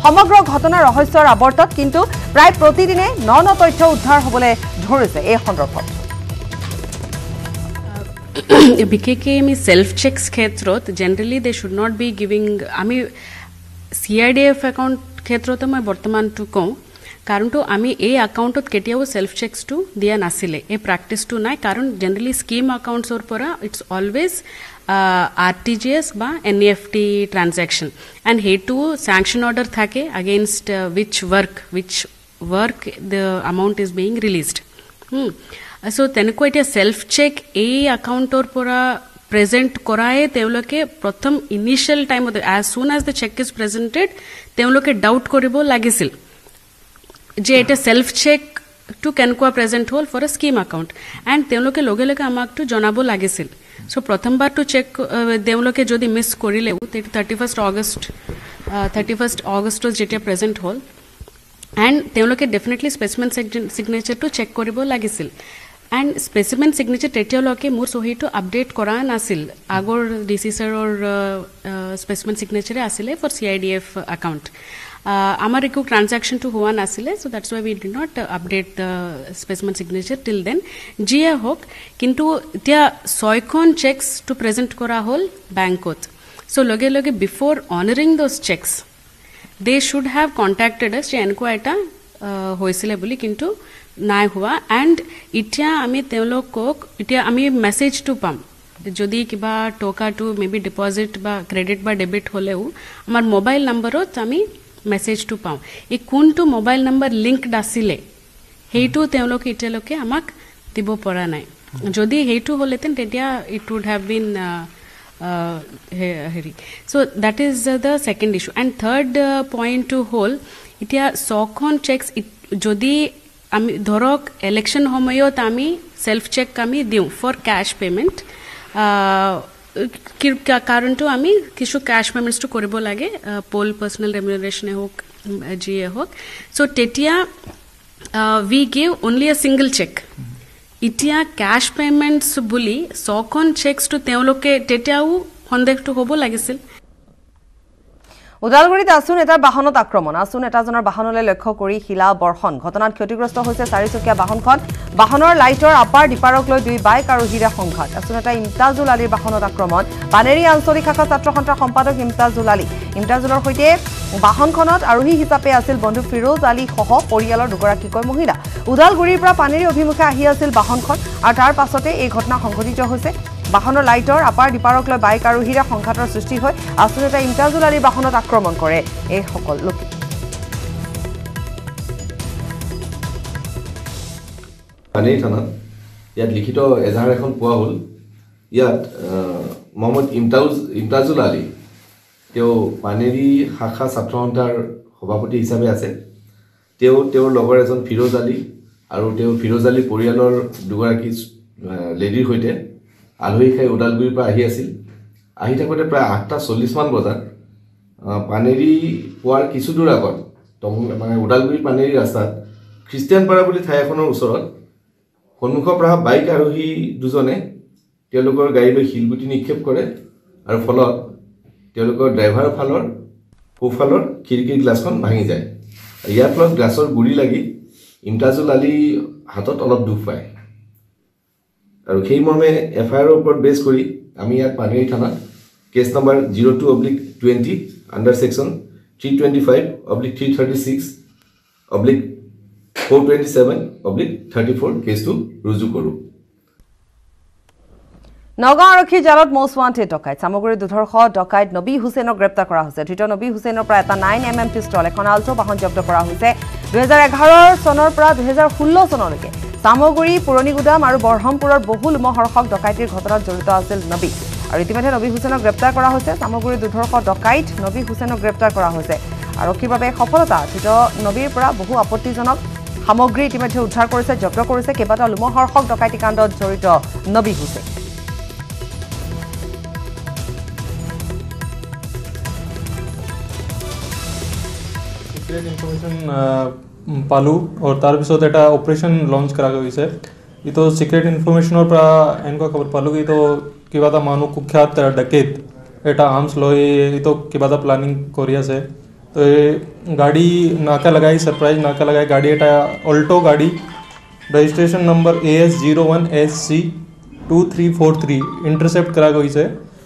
সমগ্ৰ ঘটনা ৰহস্যৰ আৱৰ্তত কিন্তু প্ৰায় প্ৰতিদিনে ন ন তথ্য উদ্ধাৰ হ'বলৈ ধৰিছে এই সন্দৰ্ভত। বিশেষকৈ আমি চেল্ফ চেকছ ক্ষেত্ৰত generally they should not be giving আমি C I D F account ক্ষেত্ৰতে মই বৰ্তমানটো কওঁ কাৰণটো আমি এই একাউণ্টত কেতিয়াও চেল্ফ চেকছটো দিয়া নাছিলে এই প্ৰেক্টিছটো নাই কাৰণ জেনেৰেলি স্কিম একাউণ্টছৰ পৰা it's always R T G S বা N E F T transaction and সেইটো চেংচন অৰ্ডাৰ থাকে against which work which work the amount is being released so' তেনেকুৱা এতিয়া চেল্ফ চেক এই একাউণ্টৰ পৰা প্ৰেজেণ্ট কৰাই তেওঁলোকে প্ৰথম ইনিচিয়েল টাইমত as soon as the check is presented তেওঁলোকে ডাউট কৰিব লাগিছিল যে এতিয়া চেল্ফ চেকটো কেনেকুৱা প্ৰেজেণ্ট হ'ল for a scheme account and তেওঁলোকে লগে লগে আমাকতো জনাব লাগিছিল চ' প্ৰথমবাৰটো চেক তেওঁলোকে যদি মিছ কৰিলেও thirty first August thirty first অগষ্টত যেতিয়া প্ৰেজেণ্ট হ'ল এণ্ড তেওঁলোকে ডেফিনেটলি স্পেচিমেন ছিগনেচাৰটো চেক কৰিব লাগিছিল এণ্ড স্পেচিমেন ছিগনেচাৰ তেতিয়ালৈকে মোৰ চহীটো আপডেট কৰা নাছিল আগৰ ডি চি ছাৰৰ স্পেচিমেন ছিগনেচাৰে আছিলে for C I D F account আমাৰ একো ট্ৰানজেকশ্যনটো হোৱা নাছিলে so' that's why we did not update the specimen signature till then যিয়ে হওক কিন্তু এতিয়া ছয়খন চেকছটো প্ৰেজেণ্ট কৰা হ'ল বেংকত চ' লগে লগে before honouring those cheques they should have contacted us যে এনেকুৱা এটা হৈছিলে বুলি কিন্তু নাই হোৱা এণ্ড এতিয়া আমি তেওঁলোকক এতিয়া আমি মেছেজটো পাম যদি কিবা টকাটো মে বি ডিপজিট বা ক্ৰেডিট বা ডেবিট হ'লেও আমাৰ মোবাইল নম্বৰত আমি মেছেজটো পাওঁ এই কোনটো মোবাইল নম্বৰ লিংকড আছিলে সেইটো তেওঁলোকে এতিয়ালৈকে আমাক দিব পৰা নাই যদি সেইটো হ'লহেঁতেন তেতিয়া it would have been hurry so' that is the second issue and third পইণ্টটো হ'ল এতিয়া ছখন চেকছ যদি আমি ধৰক ইলেকশ্যন সময়ত আমি চেল্ফ চেক আমি দিওঁ ফৰ কেছ পে'মেণ্ট কাৰণটো আমি কিছু কেছ পে'মেণ্টছটো কৰিব লাগে পল পাৰ্চনেল ৰেমুনাৰেশ্যনে হওক যিয়ে হওক। চ' তেতিয়া we give only a single cheque এতিয়া কেছ পে'মেণ্টছ বুলি ছখন চেকছটো তেওঁলোকে তেতিয়াও সন্দেহটো হ'ব লাগিছিল। ওদালগুৰিত আছু নেতাৰ বাহনত আক্ৰমণ। আছু নেতাজনৰ বাহনলৈ লক্ষ্য কৰি শিলা বৰ্ষণ। ঘটনাত ক্ষতিগ্ৰস্ত হৈছে চাৰিচকীয়া বাহনখন। বাহনৰ লাইটৰ আপাৰ ডিপাৰক লৈ দুই বাইক আৰু হীৰা সংঘাত। আছু নেতা ইমতাজুল আলীৰ বাহনত আক্ৰমণ। পানেৰী আঞ্চলিক শাখা ছাত্ৰ সন্থাৰ সম্পাদক ইমতাজুল আলী। ইমতাজুলৰ সৈতে বাহনখনত আৰোহী হিচাপে আছিল বন্ধু ফিৰোজ আলী সহ পৰিয়ালৰ দুগৰাকীকৈ মহিলা। ওদালগুৰিৰ পৰা পানেৰী অভিমুখে আহি আছিল বাহনখন আৰু তাৰ পাছতে এই ঘটনা সংঘটিত হৈছে। বাহনৰ লাইটৰ আপাৰ ডিপাৰক লৈ বাইক আৰোহীৰে সংঘাতৰ সৃষ্টি হৈ আছু নেতা ইমতাজুল আলীৰ বাহনত আক্ৰমণ কৰে এইসকল লোকে। পানেৰী থানাত ইয়াত লিখিত এজাহাৰ এখন পোৱা হ'ল। ইয়াত মহম্মদ ইমতাউজ ইমতাজুল আলী তেওঁ পানেৰী শাখা ছাত্ৰ সন্থাৰ সভাপতি হিচাপে আছে। তেওঁ তেওঁৰ লগৰ এজন ফিৰোজ আলী আৰু তেওঁ ফিৰোজ আলী পৰিয়ালৰ দুগৰাকী লেডিৰ সৈতে আলহী খাই ওদালগুৰিৰ পৰা আহি আছিল। আহি থাকোঁতে প্ৰায় আঠটা চল্লিছমান বজাত পানেৰী পোৱাৰ কিছু দূৰ আগত মানে ওদালগুৰি পানেৰী ৰাস্তাত খ্ৰীষ্টিয়ানপাৰা বুলি ঠাই এখনৰ ওচৰত সন্মুখৰ পৰা বাইক আৰোহী দুজনে তেওঁলোকৰ গাড়ীলৈ শিলগুটি নিক্ষেপ কৰে আৰু ফলত তেওঁলোকৰ ড্ৰাইভাৰৰ ফালৰ সোঁফালৰ খিৰিকীৰ গ্লাছখন ভাঙি যায়। ইয়াৰ ফলত গ্লাছৰ গুৰি লাগি ইমতাজুল আলী হাতত অলপ দুখ পায়। আৰু সেই মৰ্মে এফ আই আৰৰ ওপৰত বেছ কৰি আমি ইয়াত পানেৰী থানাত case number zero' two oblique twenty under section three twenty five oblique three thirty six oblique four twenty seven oblique thirty four কেছটো ৰুজু কৰোঁ। নগাঁও আৰক্ষীৰ জালত মষ্ট ৱান্টেড ডকাইত। চামগুৰিৰ দুধৰ্ষ ডকাইত নবী হুছেইনক গ্ৰেপ্তাৰ কৰা হৈছে। ধৃত নবী হুছেইনৰ পৰা এটা নাইন এম এম পিষ্টল এখন আল্টো বাহন জব্দ কৰা হৈছে। দুহেজাৰ এঘাৰ চনৰ পৰা দুহেজাৰ ষোল্ল চনলৈকে। চামগুৰি পুৰণি গুদাম আৰু বৰহমপুৰৰ বহু লোমহৰ্ষক ডকাইতিৰ ঘটনাত জড়িত আছিল নবী। আৰু ইতিমধ্যে নবী হুছেইনক গ্ৰেপ্তাৰ কৰা হৈছে। চামগুৰিৰ দুধৰ্ষ ডকাইত নবী হুছেইনক গ্ৰেপ্তাৰ কৰা হৈছে। আৰক্ষীৰ বাবে সফলতা ধৃত নবীৰ পৰা বহু আপত্তিজনক সামগ্ৰী ইতিমধ্যে উদ্ধাৰ কৰিছে জব্দ কৰিছে। কেইবাটাও লোমহৰ্ষক ডকাইতি কাণ্ডত জড়িত নবী হুছেইন। ইনফৰমেশ্যন পালোঁ আৰু তাৰপিছত এটা অপাৰেশ্যন লঞ্চ কৰা গৈছে এইটো চিক্ৰেট ইনফৰমেশ্যনৰ পৰা এনেকুৱা খবৰ পালোঁ কি এইটো কিবা এটা মানুহ কুখ্যাত ডাকেত এটা আৰ্মছ লৈ এইটো কিবা এটা প্লানিং কৰি আছে। তো এই গাড়ী নাকা লগাই ছাৰপ্ৰাইজ নাকা লগাই গাড়ী এটা অল্টো গাড়ী। Registration number A S zero' one S C two three four three intercept কৰা গৈছে।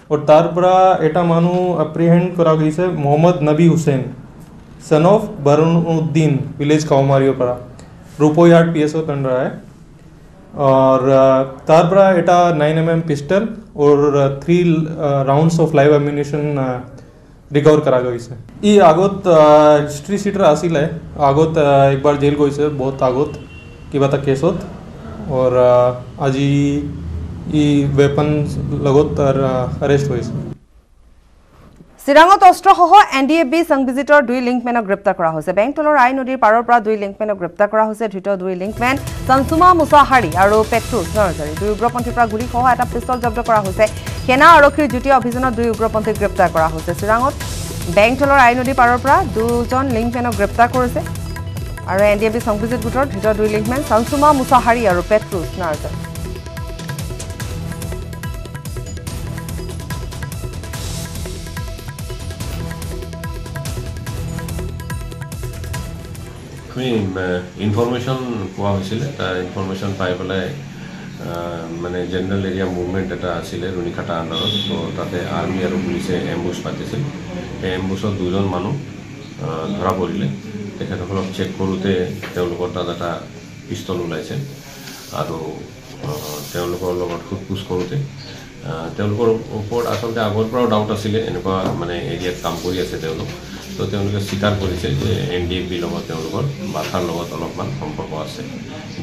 আৰু তাৰ পৰা এটা মানুহ এপ্ৰিহেণ্ড কৰা গৈছে Mohammad Nabi Hussain. Son of Barnuddin village काउमारियो पर रूपो यार्ड पी एस ओ कर रहा है और तार पड़ा एटा नाइन एम एम पिस्टल और three rounds of live ammunition recover करा गई से ये आगोत हिस्ट्री सीटर हासिल है आगोत एक बार जेल गई से बहुत आगोत की बात केस होत और आज ये वेपन लगोत अरेस्ट हुई से চিৰাঙত অস্ত্ৰসহ এন ডি এ বি সংবিজিতৰ দুই লিংকমেনক গ্ৰেপ্তাৰ কৰা হৈছে। বেংটলৰ আই নদীৰ পাৰৰ পৰা দুই লিংকমেনক গ্ৰেপ্তাৰ কৰা হৈছে। ধৃত দুই লিংকমেন চনচুমা মুছাহাৰী আৰু পেট্ৰুছ নৰজাৰী দুই উগ্ৰপন্থীৰ পৰা গুলীসহ এটা পিষ্টল জব্দ কৰা হৈছে। সেনা আৰক্ষীৰ যুটীয়া অভিযানত দুই উগ্ৰপন্থীক গ্ৰেপ্তাৰ কৰা হৈছে। চিৰাঙত বেংটলৰ আই নদীৰ পাৰৰ পৰা দুজন লিংকমেনক গ্ৰেপ্তাৰ কৰিছে। আৰু N D A B Songbijit গোটৰ ধৃত দুই লিংকমেন চনচুমা মুছাহাৰী আৰু পেট্ৰুছ নৰজাৰী আমি ইনফৰমেশ্যন পোৱা হৈছিলে তাৰ ইনফৰমেশ্যন পাই পেলাই মানে জেনেৰেল এৰিয়া মুভমেণ্ট এটা আছিলে ৰুণিখাটা আণ্ডাৰত তো তাতে আৰ্মি আৰু পুলিচে এম্বুজ পাতিছিল সেই এম্বুজত দুজন মানুহ ধৰা পৰিলে তেখেতসকলক চেক কৰোঁতে তেওঁলোকৰ তাত এটা পিষ্টল ওলাইছে আৰু তেওঁলোকৰ লগত সোধ পোছ কৰোঁতে তেওঁলোকৰ ওপৰত আচলতে আগৰ পৰাও ডাউট আছিলে এনেকুৱা মানে এৰিয়াত কাম কৰি আছে তেওঁলোক তো তেওঁলোকে স্বীকাৰ কৰিছে যে এন ডি এফ বিৰ লগত তেওঁলোকৰ বাথাৰ লগত অলপমান সম্পৰ্ক আছে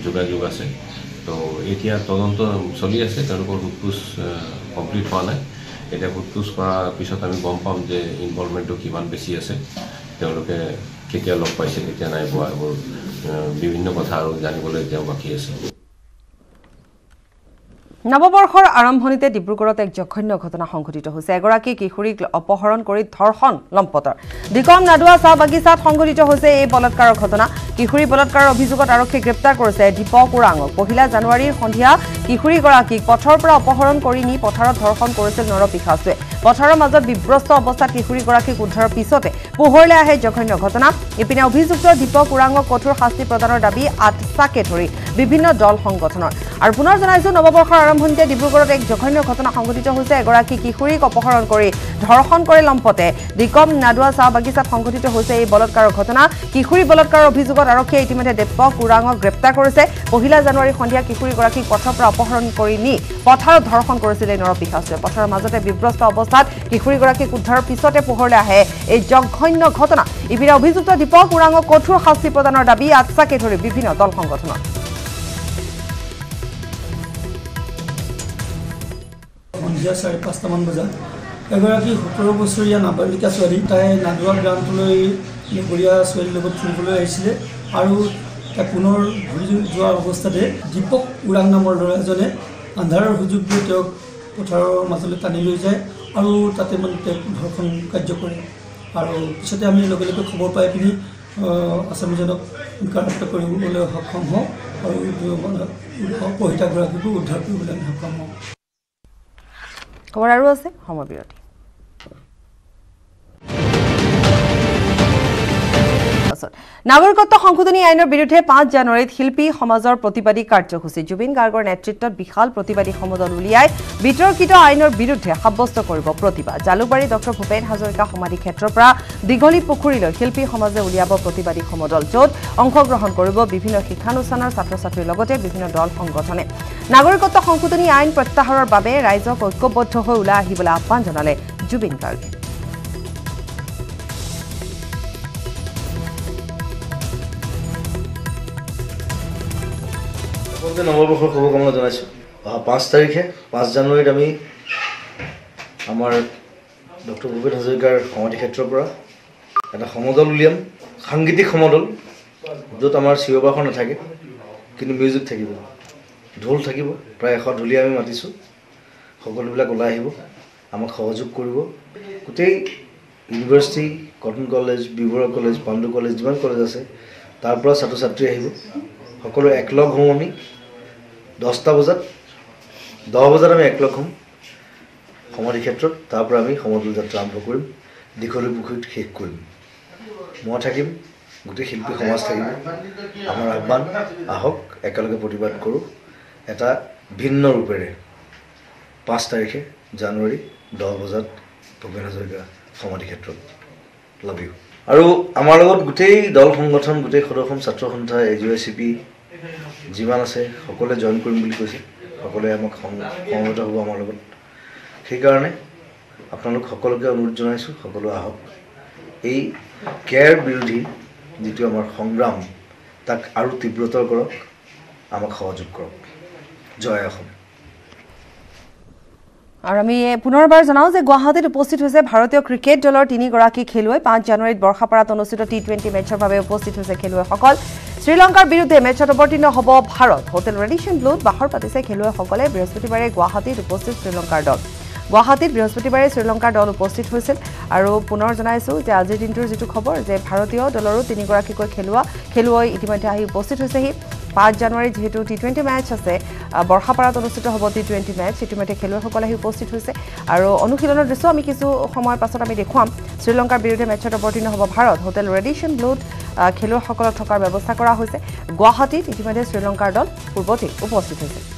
যোগাযোগ আছে। তো এতিয়া তদন্ত চলি আছে তেওঁলোকৰ সোধ পোছ কমপ্লিট হোৱা নাই। এতিয়া সোধ পোছ কৰাৰ পিছত আমি গম পাম যে ইনভলভমেণ্টটো কিমান বেছি আছে। তেওঁলোকে কেতিয়া লগ পাইছে কেতিয়া নাই পোৱা এইবোৰ বিভিন্ন কথা আৰু জানিবলৈ এতিয়াও বাকী আছে। নৱবৰ্ষৰ আৰম্ভণিতে ডিব্ৰুগড়ত এক জঘন্য ঘটনা সংঘটিত হৈছে। এগৰাকী কিশোৰীক অপহৰণ কৰি ধৰ্ষণ লম্পটৰ। দিকম নাডুৱা চাহ বাগিচাত সংঘটিত হৈছে এই বলৎকাৰৰ ঘটনা। কিশোৰী বলৎকাৰৰ অভিযোগত আৰক্ষীয়ে গ্ৰেপ্তাৰ কৰিছে দীপক ওৰাঙক। পহিলা জানুৱাৰীৰ সন্ধিয়া কিশোৰীগৰাকীক পথৰ পৰা অপহৰণ কৰি নি পথাৰত ধৰ্ষণ কৰিছিল নৰপিশাচুৱে পথাৰৰ মাজত বিভ্ৰস্ত অৱস্থাত কিশোৰীগৰাকীক উদ্ধাৰৰ পিছতে পোহৰলৈ আহে জঘন্য ঘটনা। ইপিনে অভিযুক্ত দীপক ওৰাঙক কঠোৰ শাস্তি প্ৰদানৰ দাবী আঠচাকে ধৰি বিভিন্ন দল সংগঠনৰ। আৰু পুনৰ জনাইছো নৱবৰ্ষৰ আৰম্ভণিতে ডিব্ৰুগড়ত এক জঘন্য ঘটনা সংঘটিত হৈছে। এগৰাকী কিশোৰীক অপহৰণ কৰি ধৰ্ষণ কৰে লম্পতে দিকম নাডুৱা চাহ বাগিচাত সংঘটিত হৈছে এই বলৎকাৰৰ ঘটনা। কিশোৰী বলৎকাৰৰ অভিযোগত আৰক্ষীয়ে ইতিমধ্যে দীপক ওৰাঙক গ্ৰেপ্তাৰ কৰিছে। পহিলা জানুৱাৰী সন্ধিয়া কিশোৰীগৰাকীক পথৰ পৰা অপহৰণ কৰি নি পথাৰত ধৰ্ষণ কৰিছিল এই নৰপিশাচুৱে পথাৰৰ মাজতে বিভ্ৰস্ত অৱস্থাত কিশোৰীগৰাকীক উদ্ধাৰৰ পিছতে পোহৰলৈ আহে এই জঘন্য ঘটনা। ইপিনে অভিযুক্ত দীপক ওৰাঙক কঠোৰ শাস্তি প্ৰদানৰ দাবী আঠচাকে ধৰি বিভিন্ন দল সংগঠনৰ সন্ধিয়া চাৰে পাঁচটামান বজাত। এগৰাকী সোতৰ বছৰীয়া নাবালিকা ছোৱালী তাই নাদোৱা গ্ৰামটোলৈ লগৰীয়া ছোৱালীৰ লগত ফুৰিবলৈ আহিছিলে আৰু তাই পুনৰ ঘূৰি যোৱাৰ অৱস্থাতে দীপক ওৰাং নামৰ ল'ৰা এজনে আন্ধাৰৰ সুযোগ লৈ তেওঁক পথাৰৰ মাজলৈ টানি লৈ যায় আৰু তাতে মানে তেওঁক ধৰ্ষণ কাৰ্য কৰে। আৰু পিছতে আমি লগে লগে খবৰ পাই পিনি আসামীজনক কাৰাপ্ত কৰিবলৈ সক্ষম হওঁ আৰু মানে অপহৃতাগৰাকীকো উদ্ধাৰ কৰিবলৈ আমি সক্ষম হওঁ। খবৰ আৰু আছে? সময়বিৰতি পাছত। নাগৰিকত্ব সংশোধনী আইনৰ বিৰুদ্ধে পাঁচ জানুৱাৰীত শিল্পী সমাজৰ প্ৰতিবাদী কাৰ্যসূচী। জুবিন গাৰ্গৰ নেতৃত্বত বিশাল প্ৰতিবাদী সমদল উলিয়াই বিতৰ্কিত আইনৰ বিৰুদ্ধে সাব্যস্ত কৰিব প্ৰতিবাদ। জালুকবাৰী ডক্টৰ ভূপেন হাজৰিকা সমাধি ক্ষেত্ৰৰ পৰা দীঘলী পুখুৰীলৈ শিল্পী সমাজে উলিয়াব প্ৰতিবাদী সমদল য'ত অংশগ্ৰহণ কৰিব বিভিন্ন শিক্ষানুষ্ঠানৰ ছাত্ৰ ছাত্ৰীৰ লগতে বিভিন্ন দল সংগঠনে। নাগৰিকত্ব সংশোধনী আইন প্ৰত্যাহাৰৰ বাবে ৰাইজক ঐক্যবদ্ধ হৈ ওলাই আহিবলৈ আহ্বান জনালে জুবিন গাৰ্গে। সকলোকে নৱবৰ্ষৰ শুভকামনা জনাইছোঁ? অহা পাঁচ তাৰিখে পাঁচ জানুৱাৰীত আমি আমাৰ ডক্টৰ ভূপেন হাজৰিকাৰ সমাধি ক্ষেত্ৰৰ পৰা এটা সমদল উলিয়াম সাংগীতিক সমদল য'ত আমাৰ চিঞৰবাখৰ নাথাকে কিন্তু মিউজিক থাকিব। ঢোল থাকিব প্ৰায় এশ ঢুলীয়া আমি মাতিছোঁ। সকলোবিলাক ওলাই আহিব আমাক সহযোগ কৰিব। গোটেই university Cotton college B Barua college Pandu college যিমান কলেজ আছে তাৰ পৰা ছাত্ৰ ছাত্ৰী আহিব। সকলো একলগ হওঁ আমি। দহটা বজাত দহ বজাত আমি একলগ হ'ম। সমাধি ক্ষেত্ৰত তাৰ পৰা আমি সমদল যাত্ৰা আৰম্ভ কৰিম। দীঘলী পুখুৰীত শেষ কৰিম। মই থাকিম গোটেই শিল্পী সমাজ থাকিব আমাৰ আহ্বান আহক একেলগে প্ৰতিবাদ কৰোঁ। এটা ভিন্ন ৰূপেৰে। পাঁচ তাৰিখে জানুৱাৰী দহ বজাত ভূপেন হাজৰিকা সমাধি ক্ষেত্ৰত লাভ ইউ আৰু আমাৰ লগত গোটেই দল সংগঠন গোটেই সদস্য ছাত্ৰ সন্থা A G I C P যিমান আছে সকলোৱে জইন কৰিম বুলি কৈছে। সকলোৱে আমাক সং- সমবেত হ'ব আমাৰ লগত। সেইকাৰণে আপোনালোক সকলোকে অনুৰোধ জনাইছোঁ সকলো আহক। এই কেয়াৰ বিৰোধী যিটো আমাৰ সংগ্ৰাম তাক আৰু তীব্ৰতৰ কৰক আমাক সহযোগ কৰক। জয় অসম। আৰু আমি পুনৰবাৰ জনাওঁ যে গুৱাহাটীত উপস্থিত হৈছে ভাৰতীয় ক্ৰিকেট দলৰ তিনিগৰাকী খেলুৱৈ। পাঁচ জানুৱাৰীত বৰ্ষাপাৰাত অনুষ্ঠিত টি টুৱেণ্টি মেটছৰ বাবে উপস্থিত হৈছে খেলুৱৈসকল। শ্ৰীলংকাৰ বিৰুদ্ধে মেটছত অৱতীৰ্ণ হ'ব ভাৰত। হোটেল ৰেডিশ্যন ব্লুত বাহৰ পাতিছে খেলুৱৈসকলে বৃহস্পতিবাৰে গুৱাহাটীত উপস্থিত শ্ৰীলংকাৰ দল। গুৱাহাটীত বৃহস্পতিবাৰে শ্ৰীলংকাৰ দল উপস্থিত হৈছিল আৰু পুনৰ জনাইছোঁ যে আজিৰ দিনটোৰ যিটো খবৰ যে ভাৰতীয় দলৰো তিনিগৰাকীকৈ খেলুৱা খেলুৱৈ ইতিমধ্যে আহি উপস্থিত হৈছেহি। পাঁচ জানুৱাৰীত যিহেতু টি টুৱেণ্টি মেটচ আছে বৰ্ষাপাৰাত অনুষ্ঠিত হ'ব টি টুৱেণ্টি মেটচ ইতিমধ্যে খেলুৱৈসকল আহি উপস্থিত হৈছে। আৰু অনুশীলনৰ দৃশ্য আমি কিছু সময়ৰ পাছত আমি দেখুৱাম। শ্ৰীলংকাৰ বিৰুদ্ধে মেটছত অৱতীৰ্ণ হ'ব ভাৰত। হোটেল ৰেডিশ্যন ব্লুত খেলুৱৈসকলক থকাৰ ব্যৱস্থা কৰা হৈছে। গুৱাহাটীত ইতিমধ্যে শ্ৰীলংকাৰ দল পূৰ্বতেই উপস্থিত হৈছে।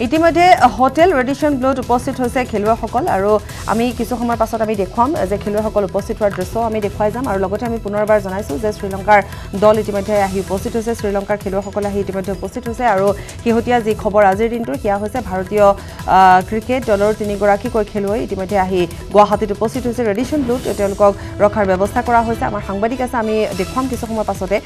ইতিমধ্যে হোটেল ৰেডিশ্যন ব্লুত উপস্থিত হৈছে খেলুৱৈসকল আৰু আমি কিছু সময়ৰ পাছত আমি দেখুৱাম যে খেলুৱৈসকল উপস্থিত হোৱাৰ দৃশ্য আমি দেখুৱাই যাম আৰু লগতে আমি পুনৰবাৰ জনাইছোঁ যে শ্ৰীলংকাৰ দল ইতিমধ্যে আহি উপস্থিত হৈছে শ্ৰীলংকাৰ খেলুৱৈসকল আহি ইতিমধ্যে উপস্থিত হৈছে আৰু শেহতীয়া যি খবৰ আজিৰ দিনটোৰ সেয়া হৈছে ভাৰতীয় ক্ৰিকেট দলৰ তিনিগৰাকীকৈ খেলুৱৈ ইতিমধ্যে আহি গুৱাহাটীত উপস্থিত হৈছে। ৰেডিশ্যন ব্লুত তেওঁলোকক ৰখাৰ ব্যৱস্থা কৰা হৈছে। আমাৰ সাংবাদিক আছে আমি দেখুৱাম কিছু সময়ৰ পাছতে।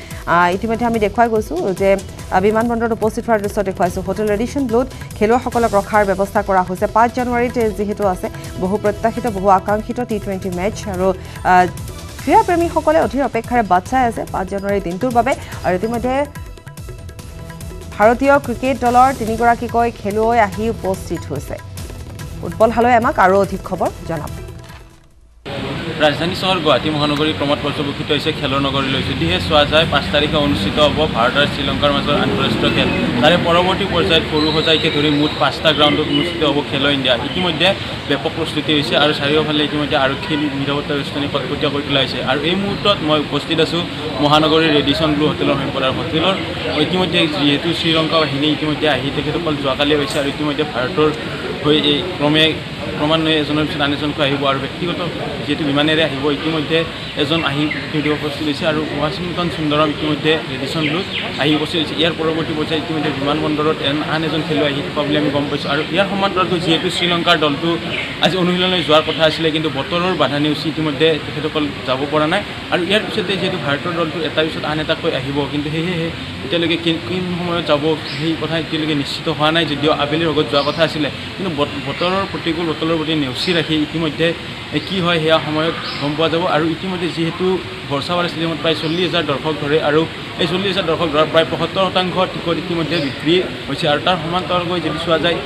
ইতিমধ্যে আমি দেখুৱাই গৈছোঁ যে আহ, বিমানবন্দৰত উপস্থিত হোৱাৰ দৃশ্য দেখুৱাইছোঁ। হোটেল ৰেডিশ্যন ব্লুত খেলুৱৈসকলক ৰখাৰ ব্যৱস্থা কৰা হৈছে। পাঁচ জানুৱাৰীত যিহেতু আছে বহু প্ৰত্যাশিত বহু আকাংক্ষিত টি টুৱেণ্টি মেটচ আৰু ক্ৰীড়াপ্ৰেমীসকলে অধীৰ অপেক্ষাৰে বাট চাই আছে পাঁচ জানুৱাৰী দিনটোৰ বাবে। আৰু ইতিমধ্যে ভাৰতীয় ক্ৰিকেট দলৰ তিনিগৰাকীকৈ খেলুৱৈ আহি উপস্থিত হৈছে। উৎপল হালৈ আমাক আৰু অধিক খবৰ জনাব। ৰাজধানী চহৰ গুৱাহাটী মহানগৰী ক্ৰমত পৰ্যবেক্ষিত হৈছে খেলৰ নগৰীলৈ। যদিহে চোৱা যায় পাঁচ তাৰিখে অনুষ্ঠিত হ'ব ভাৰত আৰু শ্ৰীলংকাৰ মাজত আন্তঃৰাষ্ট্ৰীয় খেল। তাৰে পৰৱৰ্তী পৰ্যায়ত সৰু সজাইকে ধৰি মুঠ পাঁচটা গ্ৰাউণ্ডত অনুষ্ঠিত হ'ব খেলো ইণ্ডিয়া। ইতিমধ্যে ব্যাপক প্ৰস্তুতি হৈছে আৰু চাৰিওফালে ইতিমধ্যে আৰক্ষী নিৰাপত্তা ব্যৱস্থানি কটকটীয়া কৰি তোলা হৈছে। আৰু এই মুহূৰ্তত মই উপস্থিত আছোঁ মহানগৰীৰ ৰেডিশ্যন ব্লু হোটেলৰ সম্পদ আৰু হোটেলৰ ইতিমধ্যে যিহেতু শ্ৰীলংকা বাহিনী ইতিমধ্যে আহি তেখেতসকল যোৱাকালি হৈছে আৰু ইতিমধ্যে ভাৰতৰ হৈ এই ক্ৰমে ক্ৰমান্বয়ে এজনৰ পিছত আন এজনকৈ আহিব আৰু ব্যক্তিগত যিহেতু বিমানেৰে আহিব ইতিমধ্যে এজন আহি ভিডিঅ' উপস্থিত হৈছে আৰু ৱাশ্বিংটন সুন্দৰম ইতিমধ্যে ৰেডিশ্যন ব্লুত আহি উপস্থিত হৈছে। ইয়াৰ পৰৱৰ্তী পৰ্যায়ত ইতিমধ্যে বিমানবন্দৰত আন এজন খেলুৱৈ আহি থকা বুলি আমি গম পাইছোঁ। আৰু ইয়াৰ সমান্তৰালকৈ যিহেতু শ্ৰীলংকাৰ দলটো আজি অনুশীলনলৈ যোৱাৰ কথা আছিলে কিন্তু বতৰৰ বাধা নেওচি ইতিমধ্যে তেখেতসকল যাব পৰা নাই। আৰু ইয়াৰ পিছতে যিহেতু ভাৰতৰ দলটো এটাৰ পিছত আন এটাকৈ আহিব কিন্তু সেয়েহে এতিয়ালৈকে কোন সময়ত যাব সেই কথা এতিয়ালৈকে নিশ্চিত হোৱা নাই যদিও আবেলিৰ ভাগত যোৱা কথা আছিলে। কিন্তু বত- বতৰৰ প্ৰতিকূল বতৰৰ প্ৰতি নেওচি ৰাখি ইতিমধ্যে কি হয় সেয়া সময়ত গম পোৱা যাব। আৰু ইতিমধ্যে যিহেতু বৰ্ষাবাৰী ষ্টেডিয়ামত প্ৰায় চল্লিছ হাজাৰ দৰ্শক ধৰে আৰু এই চল্লিছ হাজাৰ দৰ্শক ধৰাৰ প্ৰায় পঁয়সত্তৰ শতাংশ টিকট ইতিমধ্যে বিক্ৰী হৈছে আৰু তাৰ সমান্তৰালকৈ যদি চোৱা যায়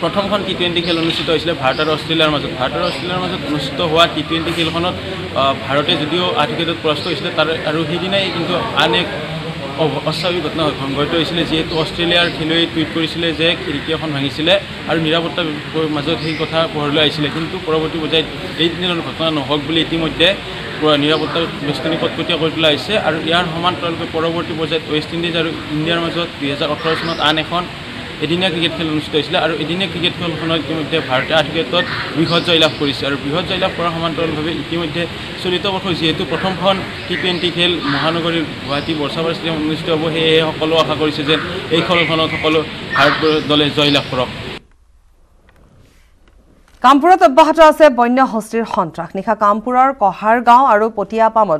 প্ৰথমখন টি টুৱেণ্টি খেল অনুষ্ঠিত হৈছিলে ভাৰত আৰু অষ্ট্ৰেলিয়াৰ মাজত। ভাৰত আৰু অষ্ট্ৰেলিয়াৰ মাজত অনুষ্ঠিত হোৱা টি টুৱেণ্টি খেলখনত ভাৰতে যদিও আধিক্যত পৰাস্ত হৈছিলে তাৰ আৰু সেইদিনাই কিন্তু আন এক অস্বাভাৱিক ঘটনা সংঘটিত হৈছিলে যিহেতু অষ্ট্ৰেলিয়াৰ খেলুৱৈ টুইট কৰিছিলে যে খিৰিকী এখন ভাঙিছিলে আৰু নিৰাপত্তাৰ মাজত সেই কথা পোহৰলৈ আহিছিলে। কিন্তু পৰৱৰ্তী পৰ্যায়ত এই দিনৰ ঘটনা নহওক বুলি ইতিমধ্যে নিৰাপত্তা বেষ্টনী কটকটীয়া কৰি তোলা হৈছে। আৰু ইয়াৰ সমান্তৰালকৈ পৰৱৰ্তী পৰ্যায়ত ৱেষ্ট ইণ্ডিজ আৰু ইণ্ডিয়াৰ মাজত দুহেজাৰ ওঠৰ চনত আন এখন এদিনীয়া ক্ৰিকেট খেল অনুষ্ঠিত হৈছিলে আৰু এদিনীয়া ক্ৰিকেট খেলখনত ইতিমধ্যে ভাৰতে আধিক্যতত বৃহৎ জয়লাভ কৰিছে আৰু বৃহৎ জয়লাভ কৰাৰ সমান্তৰালভাৱে ইতিমধ্যে চলিত বৰ্ষ যিহেতু প্ৰথমখন টি টুৱেণ্টি খেল মহানগৰীৰ গুৱাহাটী বৰ্ষাবাৰ অনুষ্ঠিত হ'ব সেয়েহে সকলো আশা কৰিছে যে এই খেলখনত সকলো ভাৰত দলে জয়লাভ কৰক। কামপুৰত অব্যাহত আছে বন্য হস্তীৰ সন্ত্ৰাস। নিশা কামপুৰৰ কহাৰ গাঁও আৰু